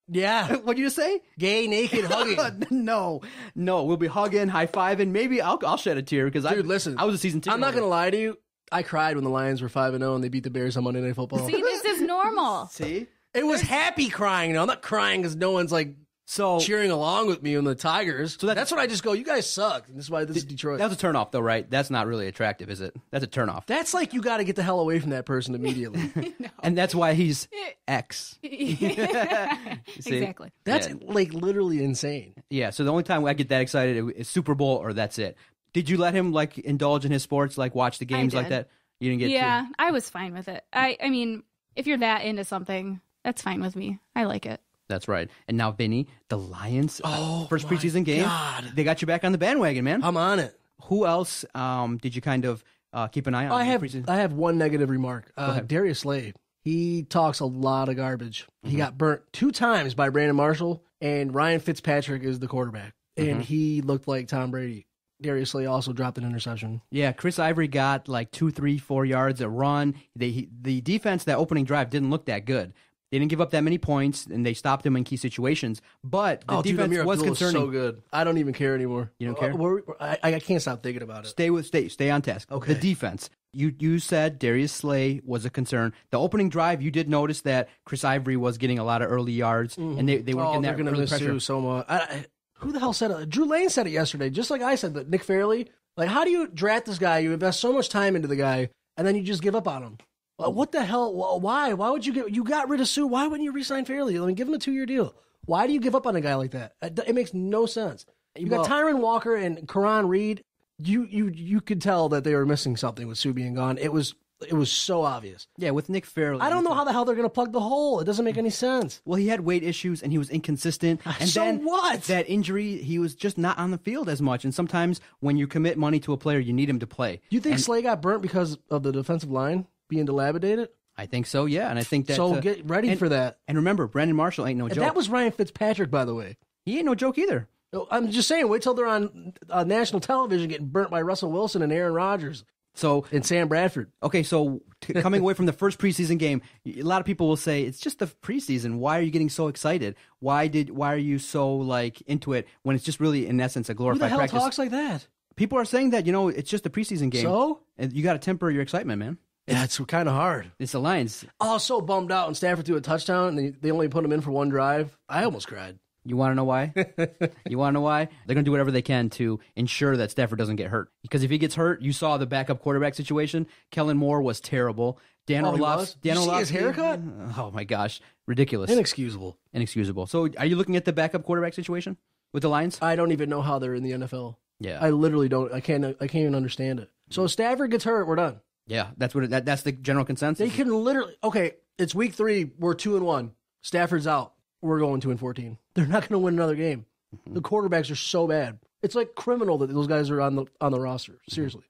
Yeah. (laughs) What'd you just say? Gay, naked, hugging. (laughs) no, no, we'll be hugging, high fiving. Maybe I'll I'll shed a tear because I Dude, listen. I was a season ticket. I'm not going to lie to you. I cried when the Lions were 5 and 0 and they beat the Bears on Monday Night Football. see this is normal (laughs) see. it was happy crying. No, I'm not crying because no one's like So cheering along with me and the Tigers. So that's- that's, when I just go, you guys suck. And this is why this is Detroit. that was a turnoff, though, right? That's not really attractive, is it? That's a turnoff, That's like you got to get the hell away from that person immediately. (laughs) (laughs) and that's why he's (laughs) X. Exactly That's Yeah. like literally insane. Yeah, so the only time I get that excited is Super Bowl or that's it. Did you let him like indulge in his sports, like watch the games like that? You didn't get yeah, I was fine with it. I I mean, if you're that into something, that's fine with me. I like it. That's right. And now Vinny, the Lions, uh, Oh, first preseason game, God. they got you back on the bandwagon, man. I'm on it. Who else um, did you kind of uh, keep an eye on? I have preseason? I have one negative remark. Uh. Darius Slay. He talks a lot of garbage. Mm-hmm. He got burnt two times by Brandon Marshall, and Ryan Fitzpatrick is the quarterback, Mm-hmm. and he looked like Tom Brady. Darius Slay also dropped an interception. Yeah, Chris Ivory got like two, three, four yards a run. They he, the defense that opening drive didn't look that good. They didn't give up that many points, and they stopped them in key situations. But the oh, dude, defense Ameer was concerning. so good. I don't even care anymore. You don't Uh, care? we're- I, I can't stop thinking about it. Stay with stay stay on task. Okay. The defense. You you said Darius Slay was a concern. The opening drive, you did notice that Chris Ivory was getting a lot of early yards, and they, they weren't oh, getting that early miss pressure. So much. I, I, who the hell said it? Drew Lane said it yesterday, just like I said that Nick Fairley. Like, how do you draft this guy? You invest so much time into the guy, and then you just give up on him. Well, what the hell? Why? Why would you get? You got rid of Suh. Why wouldn't you resign Fairley? I mean, give him a two year deal. Why do you give up on a guy like that? It, makes no sense. You got Tyrunn Walker and Caraun Reid. You you you could tell that they were missing something with Suh being gone. It was it was so obvious. Yeah, with Nick Fairley. I don't know how the hell they're going to plug the hole. It doesn't make any sense. Well, he had weight issues and he was inconsistent. Ah, and So then what? That injury, he was just not on the field as much. And sometimes when you commit money to a player, you need him to play. You think And Slay got burnt because of the defensive line being dilapidated? I think so, yeah. And I think that. so uh, get ready and- for that. And remember, Brandon Marshall ain't no And joke. that was Ryan Fitzpatrick, by the way. he ain't no joke either. I'm just saying, wait till they're on uh, national television getting burnt by Russell Wilson and Aaron Rodgers So and Sam Bradford. Okay, so t- coming away from the first preseason game, a lot of people will say it's just the preseason. Why are you getting so excited? Why did why are you so like into it when it's just really in essence a glorified Who the hell practice? talks like that? People are saying that you know it's just a preseason game. So? and you got to temper your excitement, man. Yeah, it's kind of hard. It's the Lions. I was so bummed out when Stafford threw a touchdown and they, they only put him in for one drive. I almost cried. You want to know why? (laughs) you want to know why? They're going to do whatever they can to ensure that Stafford doesn't get hurt. Because if he gets hurt, you saw the backup quarterback situation. Kellen Moore was terrible. Dan Oh, he Dan his haircut? (sighs) Oh my gosh, ridiculous, Inexcusable. inexcusable. So, are you looking at the backup quarterback situation with the Lions? I don't even know how they're in the NFL. Yeah, I literally don't. I can't. I can't even understand it. So if Stafford gets hurt, we're done. Yeah. That's what. It, that, that's the general consensus. They can literally. Okay, it's week three. We're two and one. Stafford's out. We're going two and fourteen. They're not going to win another game. Mm-hmm. The quarterbacks are so bad. It's like criminal that those guys are on the on the roster. Mm-hmm. Seriously,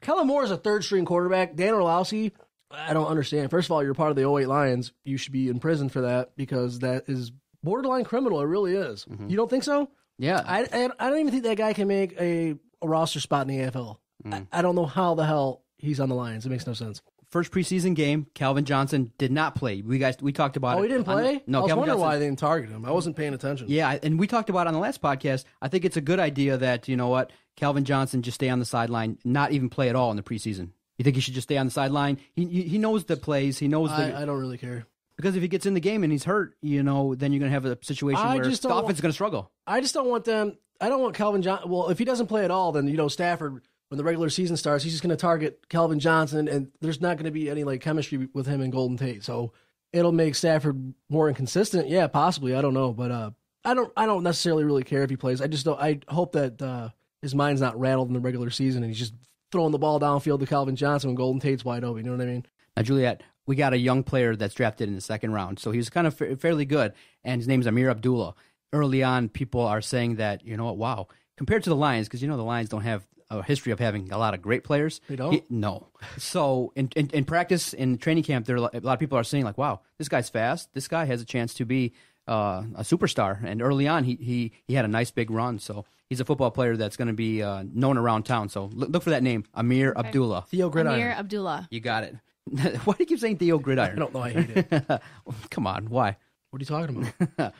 Kellen Moore is a third string quarterback. Dan Orlovsky, I don't understand. First of all, you're part of the 08 Lions. You should be in prison for that because that is borderline criminal. It really is. Mm-hmm. You don't think so? yeah, I, I I don't even think that guy can make a, a roster spot in the AFL. Mm. I, I don't know how the hell he's on the Lions. It makes no sense. first preseason game, Calvin Johnson did not play. We guys we talked about. Oh, it he didn't on- play? no, I was Calvin wondering Johnson. why they didn't target him. I wasn't paying attention. Yeah, and we talked about it on the last podcast. I think it's a good idea that you know what Calvin Johnson just stay on the sideline, not even play at all in the preseason. You think he should just stay on the sideline? He he, knows the plays. He knows the I, I don't really care. because if he gets in the game and he's hurt, you know, then you're gonna have a situation I where just the offense is gonna struggle. I just don't want them. I don't want Calvin John. Well, if he doesn't play at all, then you know Stafford. When the regular season starts, he's just going to target Calvin Johnson, and there's not going to be any like chemistry with him and Golden Tate. So it'll make Stafford more inconsistent. Yeah, possibly. I don't know, but uh, I don't. I don't necessarily really care if he plays. I just don't. I hope that uh, his mind's not rattled in the regular season, and he's just throwing the ball downfield to Calvin Johnson when Golden Tate's wide open. You know what I mean? Now, Juliet, we got a young player that's drafted in the second round, so he's kind of fa- fairly good, and his name is Ameer Abdullah. Early on, people are saying that you know what? Wow, compared to the Lions, because you know the Lions don't have a history of having a lot of great players. They don't? He- no. So in, in in practice in training camp, there are a lot of people are saying like, "Wow, this guy's fast. This guy has a chance to be uh, a superstar." And early on, he he he had a nice big run. So he's a football player that's going to be uh, known around town. So look, look for that name, Ameer Abdullah. Theo Gridiron. Ameer Abdullah. You got it. (laughs) why do you keep saying Theo Gridiron? (laughs) I don't know. I hate it. (laughs) Come on, why? What are you talking about?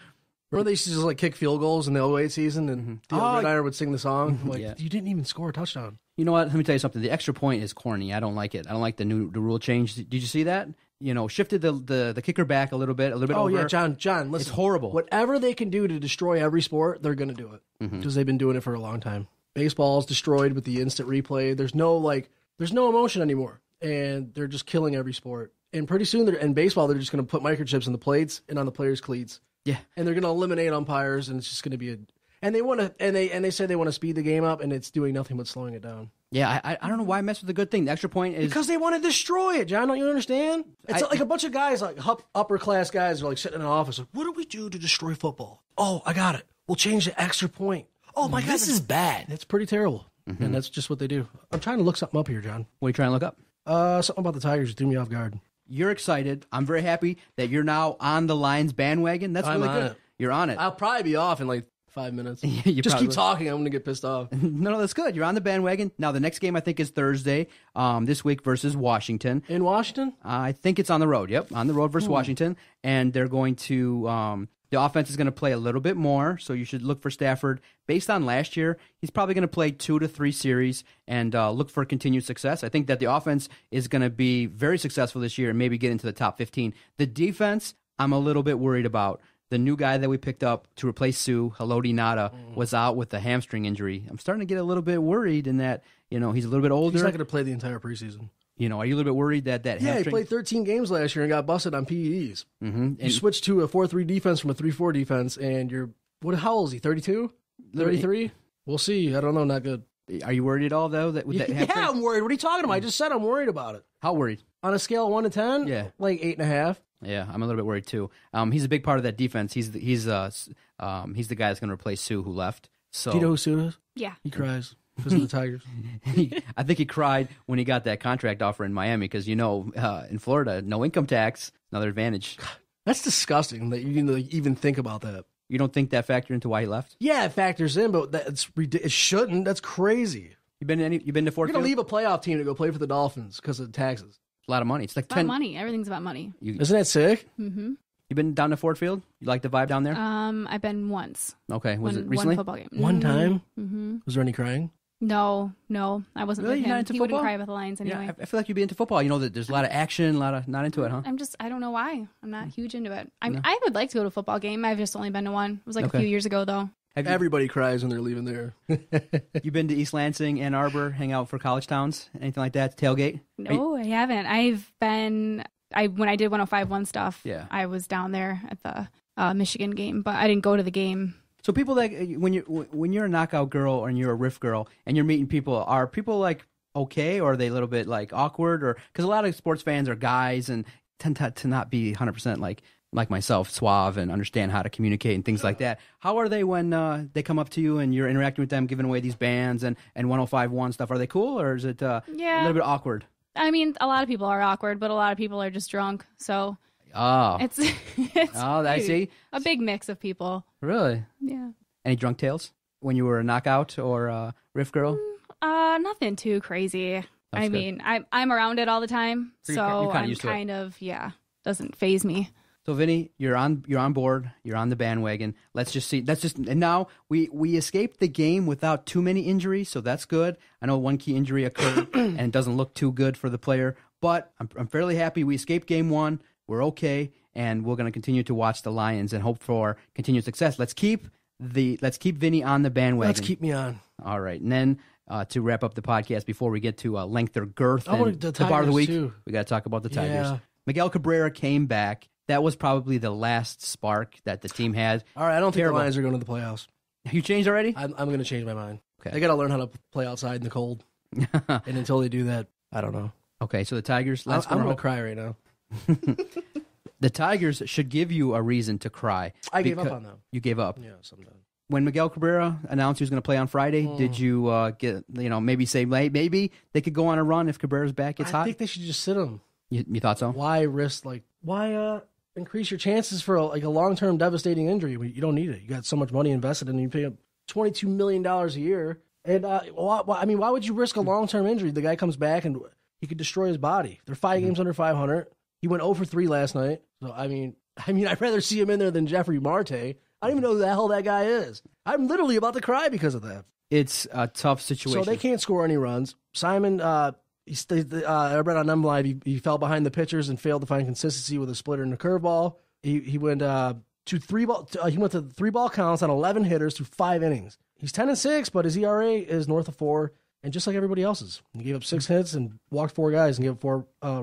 Remember they used to just like kick field goals in the 08 season, and Theo Oh, Gridiron would sing the song. I'm like, Yeah. you didn't even score a touchdown. You know what? Let me tell you something. The extra point is corny. I don't like it. I don't like the new the rule change. Did you see that? You know, shifted the the, the kicker back a little bit, a little bit Oh over. yeah, John. John, listen. It's horrible. Whatever they can do to destroy every sport, they're going to do it Mm-hmm. because they've been doing it for a long time. Baseball is destroyed with the instant replay. There's no like, there's no emotion anymore, and they're just killing every sport. And pretty soon, they're in baseball, they're just going to put microchips in the plates and on the players' cleats, Yeah. and they're going to eliminate umpires, and it's just going to be a. And they want to, and they and they say they want to speed the game up, and it's doing nothing but slowing it down. Yeah, I I- I don't know why I mess with the good thing. The extra point is Because they want to destroy it, John. Don't you understand? It's I- like a bunch of guys, like up, upper class guys, are like sitting in an office. Like, what do we do to destroy football? Oh, I got it. We'll change the extra point. Oh my god, this is bad. It's pretty terrible, and that's just what they do. I'm trying to look something up here, John. what are you trying to look up? Uh, something about the Tigers threw me off guard. You're excited. I'm very happy that you're now on the Lions bandwagon. That's I'm really on good. it. You're on it. I'll probably be off in like five minutes. (laughs) you just probably keep talking. I'm gonna get pissed off. (laughs) no, no, that's good. You're on the bandwagon. Now the next game I think is Thursday, um, this week versus Washington. In Washington, I think it's on the road. Yep, on the road versus Washington, and they're going to. Um, the offense is going to play a little bit more, so you should look for Stafford. Based on last year, he's probably going to play two to three series and uh, look for continued success. I think that the offense is going to be very successful this year and maybe get into the top 15. The defense, I'm a little bit worried about. The new guy that we picked up to replace Suh, Haloti Ngata, was out with a hamstring injury. I'm starting to get a little bit worried in that, you know, he's a little bit older. he's not gonna play the entire preseason. You know, are you a little bit worried that that Yeah, he played 13 games last year and got busted on PEDs. hmm You switch to a 4 3 defense from a 3 4 defense, and you're. What? How old is he? 32? 33? We'll see. I don't know. Not good. Are you worried at all though that with that Yeah, hamstring? I'm worried. What are you talking about? I just said I'm worried about it. How worried? On a scale of 1 to 10? Yeah. Like 8.5. Yeah, I'm a little bit worried too. Um, he's a big part of that defense. He's the, he's uh um he's the guy that's going to replace Suh who left. So Do you know who Suh is? Yeah. He cries because of the Tigers. (laughs) I think he cried when he got that contract offer in Miami because you know uh, in Florida no income tax, another advantage. That's disgusting that you can like, even think about that. You don't think that factored into why he left? Yeah, it factors in, but that's ridic- it shouldn't. That's crazy. You been to any? You been to Ford You're gonna leave a playoff team to go play for the Dolphins because of the taxes. a lot of money. It's like About ten. money. Everything's about money. You Isn't that sick? Mm-hmm. you been down to Ford Field? You like the vibe down there? Um, I've been once. okay, was one, it recently? One football game. One time? Mm-hmm. Was there any crying? No, no, I wasn't Really? with You're him. not into he football? wouldn't cry with the Lions Yeah, anyway. I, I feel like you'd be into football. You know that there's a lot of action, a lot of not into it, huh? I'm just, I don't know why. I'm not huge into it. I, I would like to go to a football game. I've just only been to one. It was like Okay. a few years ago, though. Have you, Everybody cries when they're leaving there. (laughs) You've been to East Lansing, Ann Arbor, hang out for college towns, anything like that? Tailgate? Are you- No, I haven't. I've been I when I did 1051 stuff. Yeah. I was down there at the uh, Michigan game, but I didn't go to the game. So people that when you when you're a knockout girl and you're a WRIF girl and you're meeting people, are people like okay or are they a little bit like awkward or because a lot of sports fans are guys and tend to, to not be 100 percent like like myself suave and understand how to communicate and things like that. How are they when uh, they come up to you and you're interacting with them, giving away these bands and and 105.1 stuff? Are they cool or is it uh, a little bit awkward? I mean, a lot of people are awkward, but a lot of people are just drunk. So Oh, it's (laughs) it's oh, I see. a big mix of people. Really? Yeah. Any drunk tales when you were a knockout or a WRIF girl? Uh, nothing too crazy. I good. mean, I'm I'm around it all the time, So so, you're kinda I'm to it. kind of yeah, doesn't phase me. So Vinny, you're on you're on board. You're on the bandwagon. Let's just see. Let's just and now we we escaped the game without too many injuries, so that's good. I know one key injury occurred (coughs) and it doesn't look too good for the player, but I'm I'm fairly happy we escaped game one. We're okay, and we're going to continue to watch the Lions and hope for continued success. Let's keep the let's keep Vinny on the bandwagon. Let's keep me on. All right, and then. Uh, to wrap up the podcast before we get to uh, length or girth I and the the bar of the week, too. we got to talk about the Tigers. Yeah. Miguel Cabrera came back. That was probably the last spark that the team had. All right, I don't think Terrible. the Lions are going to the playoffs. You changed already? I'm, I'm going to change my mind. Okay. They got to learn how to play outside in the cold. (laughs) and until they do that, I don't know. okay, so the Tigers. I'm, Let's I'm going to cry right now. (laughs) The Tigers should give you a reason to cry. I gave up on them. You gave up Yeah, sometimes. when Miguel Cabrera announced he was going to play on Friday. Hmm. Did you uh, get you know maybe say "Hey, maybe they could go on a run if Cabrera's back? It's I hot. I think they should just sit them. You, you thought so? Why risk like why uh increase your chances for a, like a long term devastating injury? You don't need it. You got so much money invested, and you pay twenty two million dollars a year. And uh, why, why, I mean, why would you risk a long term injury? The guy comes back and he could destroy his body. They're 5 Mm-hmm. games under five hundred. He went over three last night. So I mean, (laughs) I mean, I'd rather see him in there than Jefry Marte. I don't even know who the hell that guy is. I'm literally about to cry because of that. It's a tough situation. So they can't score any runs. Simon, uh, he stayed, uh, I read on MLive, he, he fell behind the pitchers and failed to find consistency with a splitter and a curveball. He he went uh, to three ball. To, uh, he went to three ball counts on eleven hitters through five innings. He's ten and six, but his ERA is north of four, and just like everybody else's, he gave up six hits and walked four guys and gave up four uh,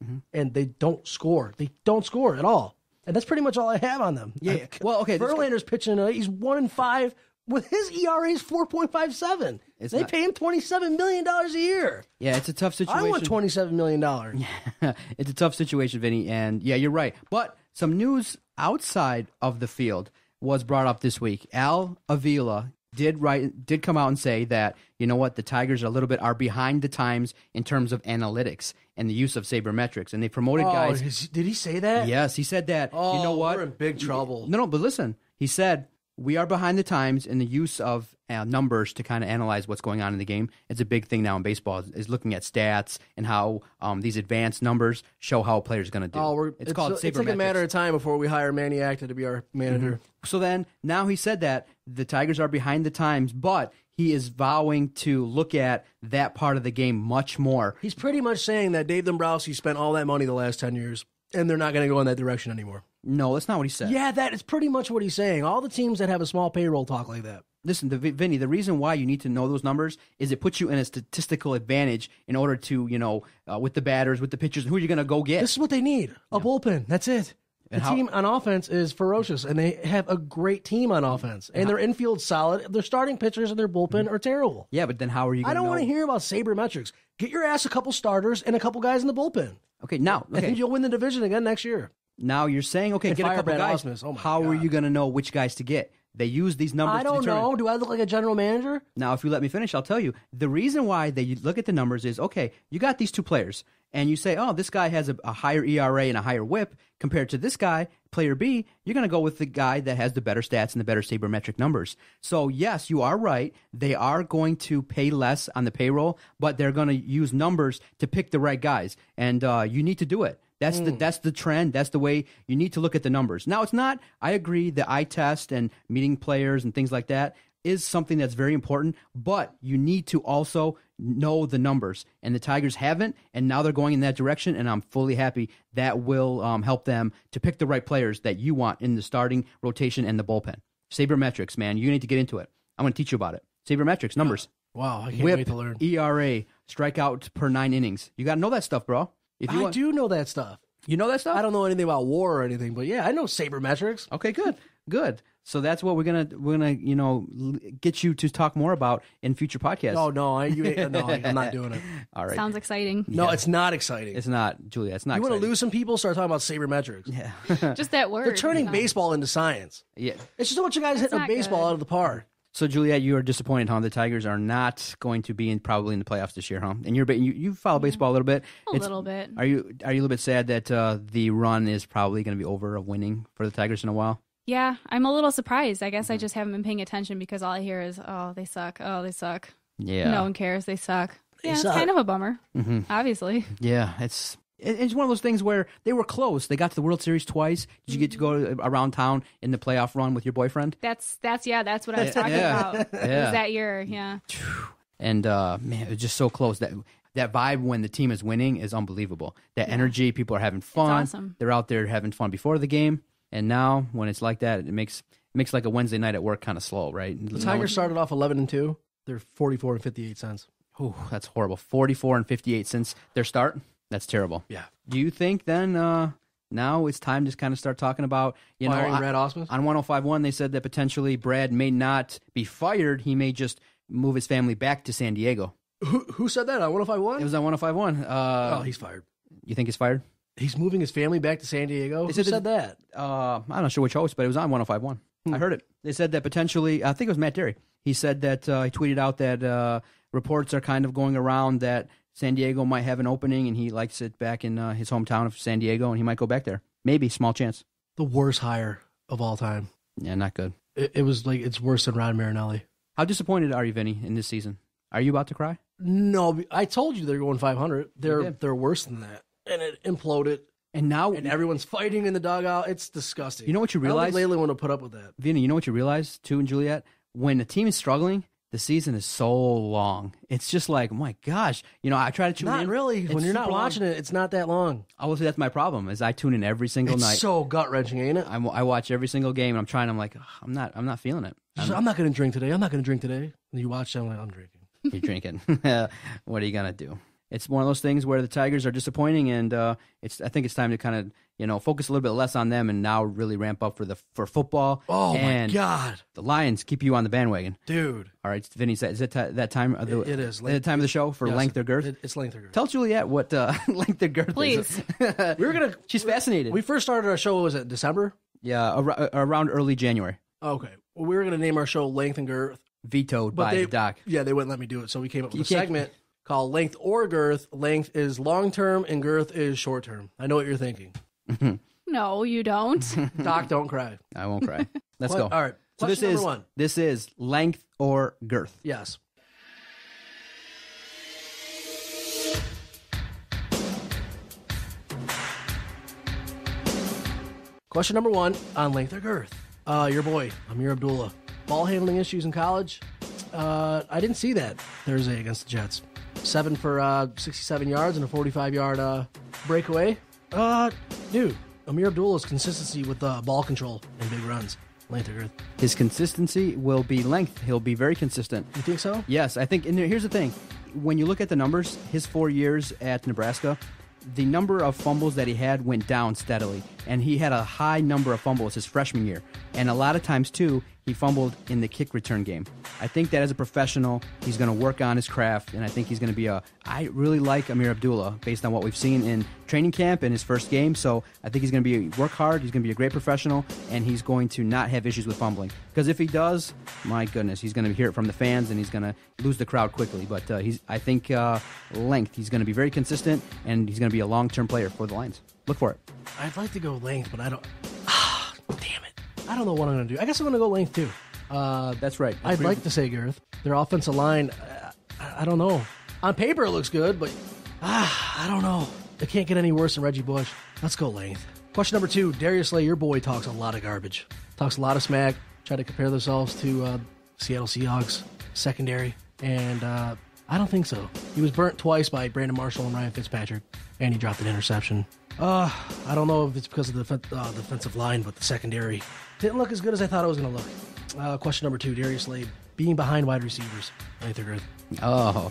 runs, and they don't score. They don't score at all, and that's pretty much all I have on them. Yeah, well, okay, Verlander's pitching. Uh, he's one in five with his ERA is four point five seven. It's They not- pay him twenty seven million dollars a year. yeah, it's a tough situation. I want twenty seven million dollars. Yeah, (laughs) it's a tough situation, Vinny, and yeah, you're right. But some news outside of the field was brought up this week. Al Avila did write did come out and say that you know what the Tigers are a little bit are behind the times in terms of analytics and the use of sabermetrics, and they promoted Oh, guys. did he say that? Yes, he said that. Oh, you know oh, what? We're in big trouble. No, no, but listen, he said we are behind the times in the use of uh, numbers to kind of analyze what's going on in the game. It's a big thing now in baseball is, is looking at stats and how um, these advanced numbers show how a player's going to do. Oh, we're, it's, called it's like a matter of time before we hire Manny Acta to be our manager. So then now he said that the Tigers are behind the times, but he is vowing to look at that part of the game much more. He's pretty much saying that Dave Dombrowski spent all that money the last ten years, and they're not going to go in that direction anymore. No, that's not what he said. Yeah, that is pretty much what he's saying. All the teams that have a small payroll talk like that. Listen, the, Vinny, the reason why you need to know those numbers is it puts you in a statistical advantage in order to, you know, uh, with the batters, with the pitchers, who you're you going to go get? This is what they need: a bullpen. That's it. The how- team on offense is ferocious, and they have a great team on offense, and their infield solid. Their starting pitchers and their bullpen are terrible. yeah, but then how are you? I don't want to hear about sabermetrics. Get your ass a couple starters and a couple guys in the bullpen, Okay, now, and okay, you'll win the division again next year. Now you're saying, okay, And get a couple guys. Oh how are you going to know which guys to get? They use these numbers. I don't know. Do I look like a general manager? Now, if you let me finish, I'll tell you. The reason why they look at the numbers is okay, you got these two players, and you say, oh, this guy has a, a higher ERA and a higher whip compared to this guy, player B. You're going to go with the guy that has the better stats and the better sabermetric numbers. So, yes, you are right. They are going to pay less on the payroll, but they're going to use numbers to pick the right guys, and uh, you need to do it. That's the that's the trend. That's the way you need to look at the numbers. Now, it's not. I agree. The eye test and meeting players and things like that is something that's very important. But you need to also know the numbers, and the Tigers haven't, and now they're going in that direction. And I'm fully happy that will um, help them to pick the right players that you want in the starting rotation and the bullpen. Sabermetrics, man. You need to get into it. I'm going to teach you about it. Sabermetrics, numbers. Wow, I can't Whip, wait to learn. ERA, strikeout per nine innings. You got to know that stuff, bro. If you I want, do know that stuff. you know that stuff. I don't know anything about war or anything, but yeah, I know sabermetrics. Okay, good, good. So that's what we're gonna we're gonna you know l- get you to talk more about in future podcasts. Oh no, I, you, ain't- no, I'm not (laughs) doing it. All right, Sounds exciting. No, it's not exciting. it's not Julia. It's not. you want to lose some people? Start talking about sabermetrics. Yeah, (laughs) Just that word. They're turning you know. baseball into science. yeah. It's just a bunch of guys hitting a baseball good. out of the park. So Juliet, you are disappointed, huh? The Tigers are not going to be in probably in the playoffs this year, huh? And you're a bit- you you follow baseball a little bit. A It's- little bit. Are you are you a little bit sad that uh, the run is probably going to be over of winning for the Tigers in a while? Yeah, I'm a little surprised. I Mm-hmm. guess I just haven't been paying attention because all I hear is, "Oh, they suck. Oh, they suck." Yeah, No one cares. They suck. They yeah, suck. it's kind of a bummer. Mm-hmm. Obviously. yeah. It's it- it's one of those things where they were close. They got to the World Series twice. Did you get to go around town in the playoff run with your boyfriend? That's that's yeah. That's what I was talking Yeah. about. It was that year. Yeah. and uh, man, it was just so close. That that vibe when the team is winning is unbelievable. That energy, people are having fun. awesome. They're out there having fun before the game, and now when it's like that, it makes it makes like a Wednesday night at work kind of slow, right? The Tigers started off 11 and 2. They're 44 and 58 cents. Ooh, that's horrible. Forty-four and fifty-eight since their start. That's terrible. Yeah. Do you think then uh, now it's time to kind of start talking about you Firing know Brad Ausmus? on 105.1 they said that potentially Brad may not be fired. He may just move his family back to San Diego. Who, who said that on 1051? It was on 105.1. Uh, oh, he's fired. you think he's fired? He's moving his family back to San Diego. Who said said that? uh, I'm not sure which host, but it was on 105.1. I heard it. They said that potentially, I think it was Matt Dery. He said that uh, he tweeted out that uh, reports are kind of going around that San Diego might have an opening, and he likes it back in uh, his hometown of San Diego, and he might go back there. Maybe small chance. The worst hire of all time. Yeah, not good. It, it was like it's worse than Ron Marinelli. How disappointed are you, Vinny, in this season? Are you about to cry? No, I told you they're going 500. They're they're worse than that, and it imploded. And now, And everyone's fighting in the dugout. It's disgusting. You know what you I don't realize? think want to put up with that. Vinny, you know what you realize too and Juliet? When a team is struggling, the season is so long. It's just like, my gosh, you know, I try to tune Not in. really. It's when you're not super long. watching it, it's not that long. I will say that's my problem. Is I tune in every single It's night. so gut wrenching, ain't it? I'm, I watch every single game, and I'm trying. I'm like, "Ugh, I'm not. I'm not feeling it. Just, I'm not going to drink today. I'm not going to drink today. And you watch, I'm like, I'm drinking. You're drinking. (laughs) what are you gonna do? It's one of those things where the Tigers are disappointing, and uh, it's. I think it's time to kind of you know focus a little bit less on them, and now really ramp up for the for football. Oh and my god, The Lions keep you on the bandwagon. dude! All right, Vinny, is that, is it ti- that time of the? It- it is. the time of the show for Yes, length or girth. it- it's length or girth. Tell Juliet what uh, (laughs) length or girth Please. (laughs) we were gonna. She's fascinated. We first started our show. Was it December? yeah, ar- around early January, Okay. Well, we were gonna name our show Length and Girth, vetoed but by they the doc. yeah they wouldn't let me do it, so we came up with You a segment called Length or Girth. Length is long term and girth is short term. I know what you're thinking. (laughs) No, you don't. (laughs) Doc, don't cry. I won't cry. (laughs) Let's What- go. All right. So this is one. this is length or girth. Yes. Question number one on length or girth. Uh, your boy, Ameer Abdullah. Ball handling issues in college. Uh, I didn't see that Thursday against the Jets. Seven for uh, 67 yards and a 45 yard uh, breakaway. Uh, dude, Ameer Abdullah's consistency with uh, ball control and big runs. Length or girth. His consistency will be length. He'll be very consistent. You think so? Yes, I think. And here's the thing: when you look at the numbers, his four years at Nebraska, the number of fumbles that he had went down steadily, and he had a high number of fumbles his freshman year, and a lot of times too, he fumbled in the kick return game. I think that as a professional, he's going to work on his craft, and I think he's going to be a. I really like Ameer Abdullah based on what we've seen in training camp and his first game. So I think he's going to be work hard. He's going to be a great professional, and he's going to not have issues with fumbling. Because if he does, my goodness, he's going to hear it from the fans, and he's going to lose the crowd quickly. But uh, he's, I think, uh, length. He's going to be very consistent, and he's going to be a long-term player for the Lions. Look for it. I'd like to go length, but I don't. Ah, (sighs) damn it! I don't know what I'm going to do. I guess I'm going to go length too. Uh, That's right. I'd like to say girth. Their offensive line, uh, I, don't know. On paper, it looks good, but ah, I don't know. It can't get any worse than Reggie Bush. Let's go length. Question number two: Darius Slay, your boy, talks a lot of garbage. Talks a lot of smack. Try to compare themselves to uh, Seattle Seahawks secondary, and uh, I don't think so. He was burnt twice by Brandon Marshall and Ryan Fitzpatrick, and he dropped an interception. Uh, I don't know if it's because of the uh, defensive line, but the secondary didn't look as good as I thought it was going to look. Uh, question number two, Darius Slay. Being behind wide receivers. Or girth? Oh,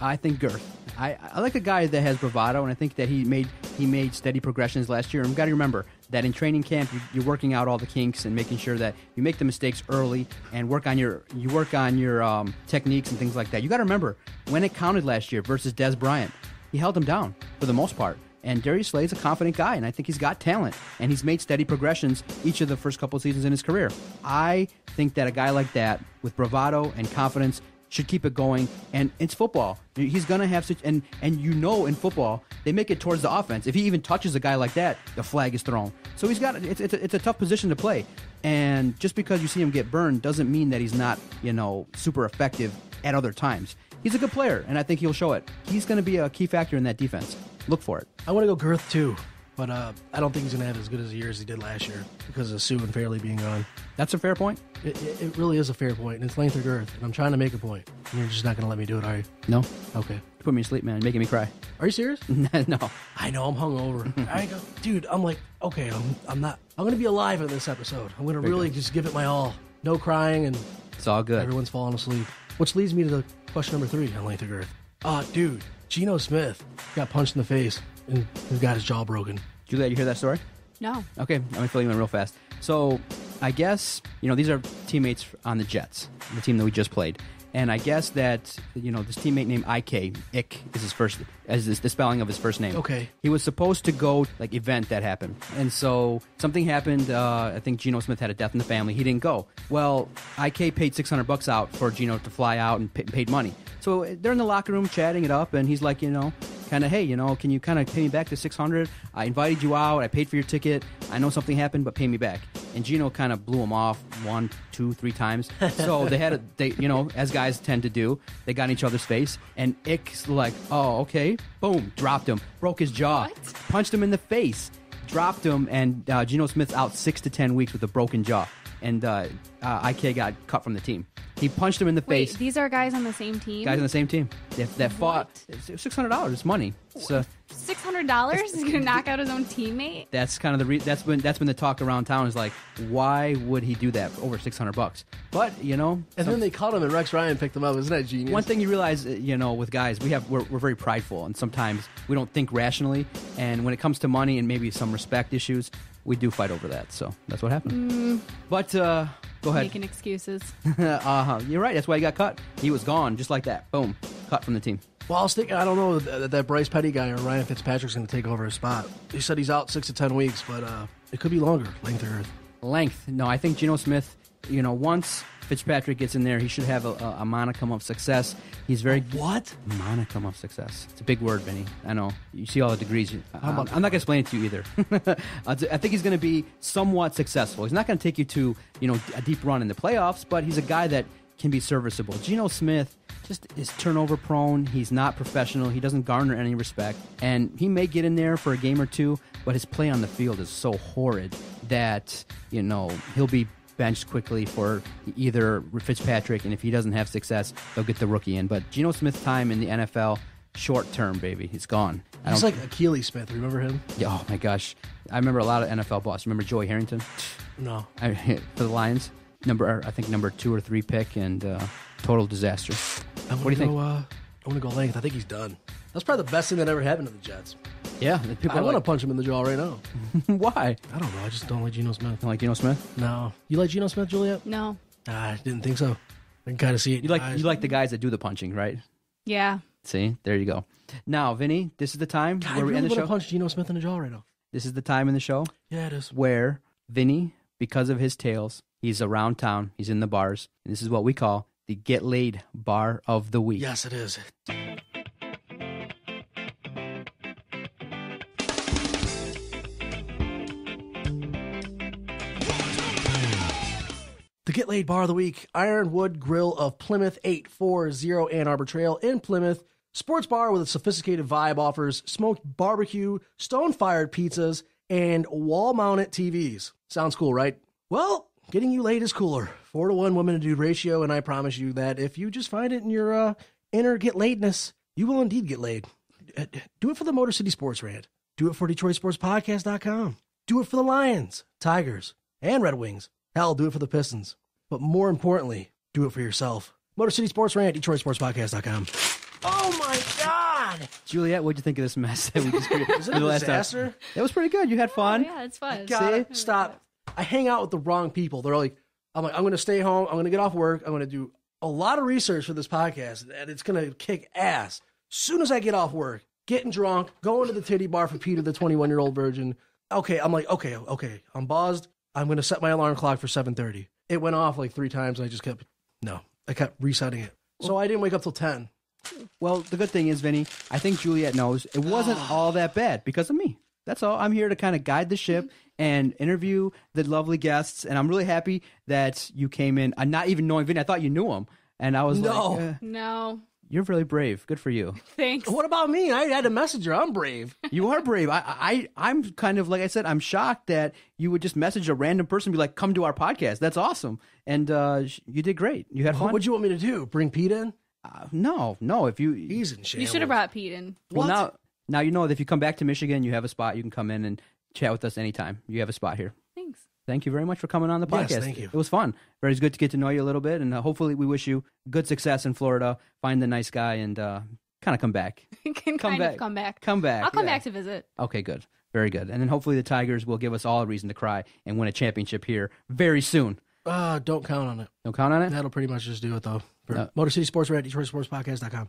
I think girth. I, I like a guy that has bravado, and I think that he made he made steady progressions last year. And we got to remember that in training camp, you, you're working out all the kinks and making sure that you make the mistakes early and work on your you work on your um, techniques and things like that. You got to remember when it counted last year versus Dez Bryant, he held him down for the most part. And Darius Slay's a confident guy, and I think he's got talent, and he's made steady progressions each of the first couple seasons in his career. I think that a guy like that, with bravado and confidence, should keep it going. And it's football. He's gonna have such and and you know in football they make it towards the offense. If he even touches a guy like that, the flag is thrown. So he's got it's it's a, it's a tough position to play. And just because you see him get burned doesn't mean that he's not you know super effective at other times. He's a good player, and I think he'll show it. He's to be a key factor in that defense. Look for it. I want to go girth too, but uh, I don't think he's going to have as good as a year as he did last year because of Suh and Fairley being gone. That's a fair point. It, it, it really is a fair point, and it's length or girth. And I'm trying to make a point, and you're just not going to let me do it, are you? No, Okay. you put me to sleep, man. Making me cry. Are you serious? (laughs) no, (laughs) I know I'm hungover. (laughs) I go, dude. I'm like, okay, I'm, I'm not. I'm gonna be alive in this episode. I'm gonna really just give it my all. No crying, and it's all good. everyone's falling asleep. Which leads me to the question number three on length of girth. Ah, dude, Geno Smith got punched in the face and he got his jaw broken. Juliet, you hear that story? No. Okay, I'm gonna fill you in real fast. So, I guess you know these are teammates on the Jets, the team that we just played, and I guess that you know this teammate named Ik, Ik is his first, as is the spelling of his first name. Okay. He was supposed to go like event that happened, and so something happened. Uh, I think Geno Smith had a death in the family. He didn't go. Well, Ik paid 600 bucks out for Geno to fly out and pa- paid money. So they're in the locker room chatting it up, and he's like, you know, kind of, hey, you know, can you kind of pay me back the 600? I invited you out. I paid for your ticket. I know something happened, but pay me back. And Geno kind of blew him off one, two, three times. So (laughs) they had a, they, you know, as guys tend to do, they got in each other's face. And Ik's like, oh, okay. Boom, dropped him, broke his jaw, What? punched him in the face, dropped him, and uh, Geno Smith's out six to 10 weeks with a broken jaw. And uh, uh, Ik got cut from the team. He punched him in the Wait, face. these are guys on the same team. Guys on the same team that, that fought. Six hundred dollars. It's money. So Six hundred dollars is gonna knock out his own teammate. that's kind of the re- that's when that's when the talk around town is like, why would he do that for over six hundred bucks? But you know, And then they caught him, and Rex Ryan picked him up. Isn't that genius? one thing you realize, uh, you know, with guys, we have we're, we're very prideful, and sometimes we don't think rationally. And when it comes to money and maybe some respect issues, we do fight over that. So that's what happened. But uh, go ahead. Making excuses. (laughs) uh-huh. You're right. That's why he got cut. He was gone just like that. Boom, cut from the team. Well, I was thinking, I don't know that, that Bryce Petty guy or Ryan Fitzpatrick's going to take over his spot. He said he's out six to ten weeks, but uh, it could be longer. Length or earth. length. No, I think Geno Smith. You know, once Fitzpatrick gets in there, he should have a, a, a monicum of success. He's very What? monicum of success. It's a big word, Vinny. I know. You see all the degrees. You- uh, I'm, I'm not going to explain it to you either. (laughs) I think he's going to be somewhat successful. He's not going to take you to you know a deep run in the playoffs, but he's a guy that can be serviceable. Geno Smith just is turnover prone. He's not professional. He doesn't garner any respect, and he may get in there for a game or two, but his play on the field is so horrid that you know he'll be benched quickly for either Fitzpatrick, and if he doesn't have success, they'll get the rookie in. But Geno Smith's time in the NFL, short term, baby, he's gone. I He's like Akili Smith. Remember him? yeah, oh my gosh, I remember a lot of NFL boss. Remember Joey Harrington No. I, (laughs) for the Lions, number I think number two or three pick, and uh, total disaster. I'm What do you gonna think? Uh, I want to go length. I think he's done. That's probably the best thing that ever happened to the Jets. Yeah, the people I want to like, punch him in the jaw right now. (laughs) why? I don't know. I just don't like Geno Smith. You like Geno Smith? No. You like Geno Smith, Juliet? No. Nah, I didn't think so. I can kind of see it. in You your like eyes. you like the guys that do the punching, right? Yeah. See, there you go. Now, Vinny, this is the time God, I where we really end the want to show. punch Geno Smith in the jaw right now. This is the time in the show Yeah, it is. where Vinny, because of his tales, he's around town, he's in the bars, and this is what we call the Get Laid Bar of the Week. Yes, it is. Get Laid Bar of the Week, Ironwood Grill of Plymouth, 840 Ann Arbor Trail in Plymouth. Sports bar with a sophisticated vibe offers smoked barbecue, stone fired pizzas, and wall mounted TVs. Sounds cool, right? Well, getting you laid is cooler. Four to one woman to dude ratio, and I promise you that if you just find it in your uh, inner get laidness, you will indeed get laid. Uh, Do it for the Motor City Sports Rant. Do it for DetroitSportsPodcast.com. Do it for the Lions, Tigers, and Red Wings. Hell, do it for the Pistons. But more importantly, do it for yourself. Motor City Sports Rant, DetroitSportsPodcast.com. Oh my God! Juliet, what'd you think of this mess that we just created (laughs) Is it a the last time? disaster? It was pretty good. You had oh, fun. Oh, yeah, it's fun. gotta See? stop. I hang out with the wrong people. They're like, I'm like, I'm going to stay home. I'm going to get off work. I'm going to do a lot of research for this podcast, and it's going to kick ass. Soon as I get off work, getting drunk, going to the titty bar for Peter, the 21 year old virgin. Okay, I'm like, okay, okay, I'm buzzed. I'm going to set my alarm clock for 7:30. It went off like three times, and I just kept no, I kept resetting it. So I didn't wake up till 10. Well, the good thing is, Vinny, I think Juliet knows it wasn't all that bad because of me. That's all. I'm here to kind of guide the ship and interview the lovely guests, and I'm really happy that you came in. I'm not even knowing Vinny. I thought you knew him, and I was No. like, eh, No, "You're really brave. Good for you. (laughs) thanks. What about me? I had a messenger. I'm brave. (laughs) You are brave. I, I, I'm kind of like I said. I'm shocked that you would just message a random person, and be like, "Come to our podcast." That's awesome, and uh, you did great. You had fun. What'd you want me to do? Bring Pete in? Uh, no, no. If you, He's in You should have brought Pete in. well What? now, now you know that if you come back to Michigan, you have a spot. You can come in and chat with us anytime. You have a spot here. Thanks. Thank you very much for coming on the podcast. Yes, thank you. It was fun. Very good to get to know you a little bit, and uh, hopefully, we wish you good success in Florida. Find the nice guy and uh, kind of come back. (laughs) can Come kind back. of come back. Come back. I'll come yeah. back to visit. Okay, good. Very good. And then hopefully the Tigers will give us all a reason to cry and win a championship here very soon. Uh, don't count on it. Don't count on it. That'll pretty much just do it, though. For No. Motor City Sports, we're at DetroitSportsPodcast.com.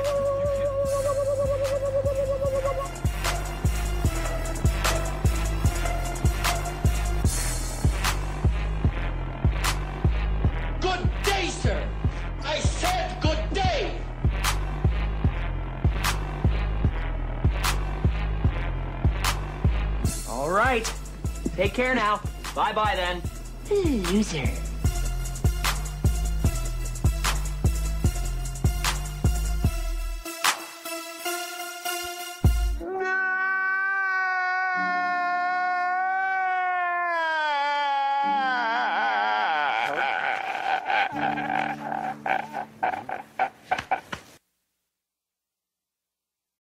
right. Take care now. Bye bye then. Loser.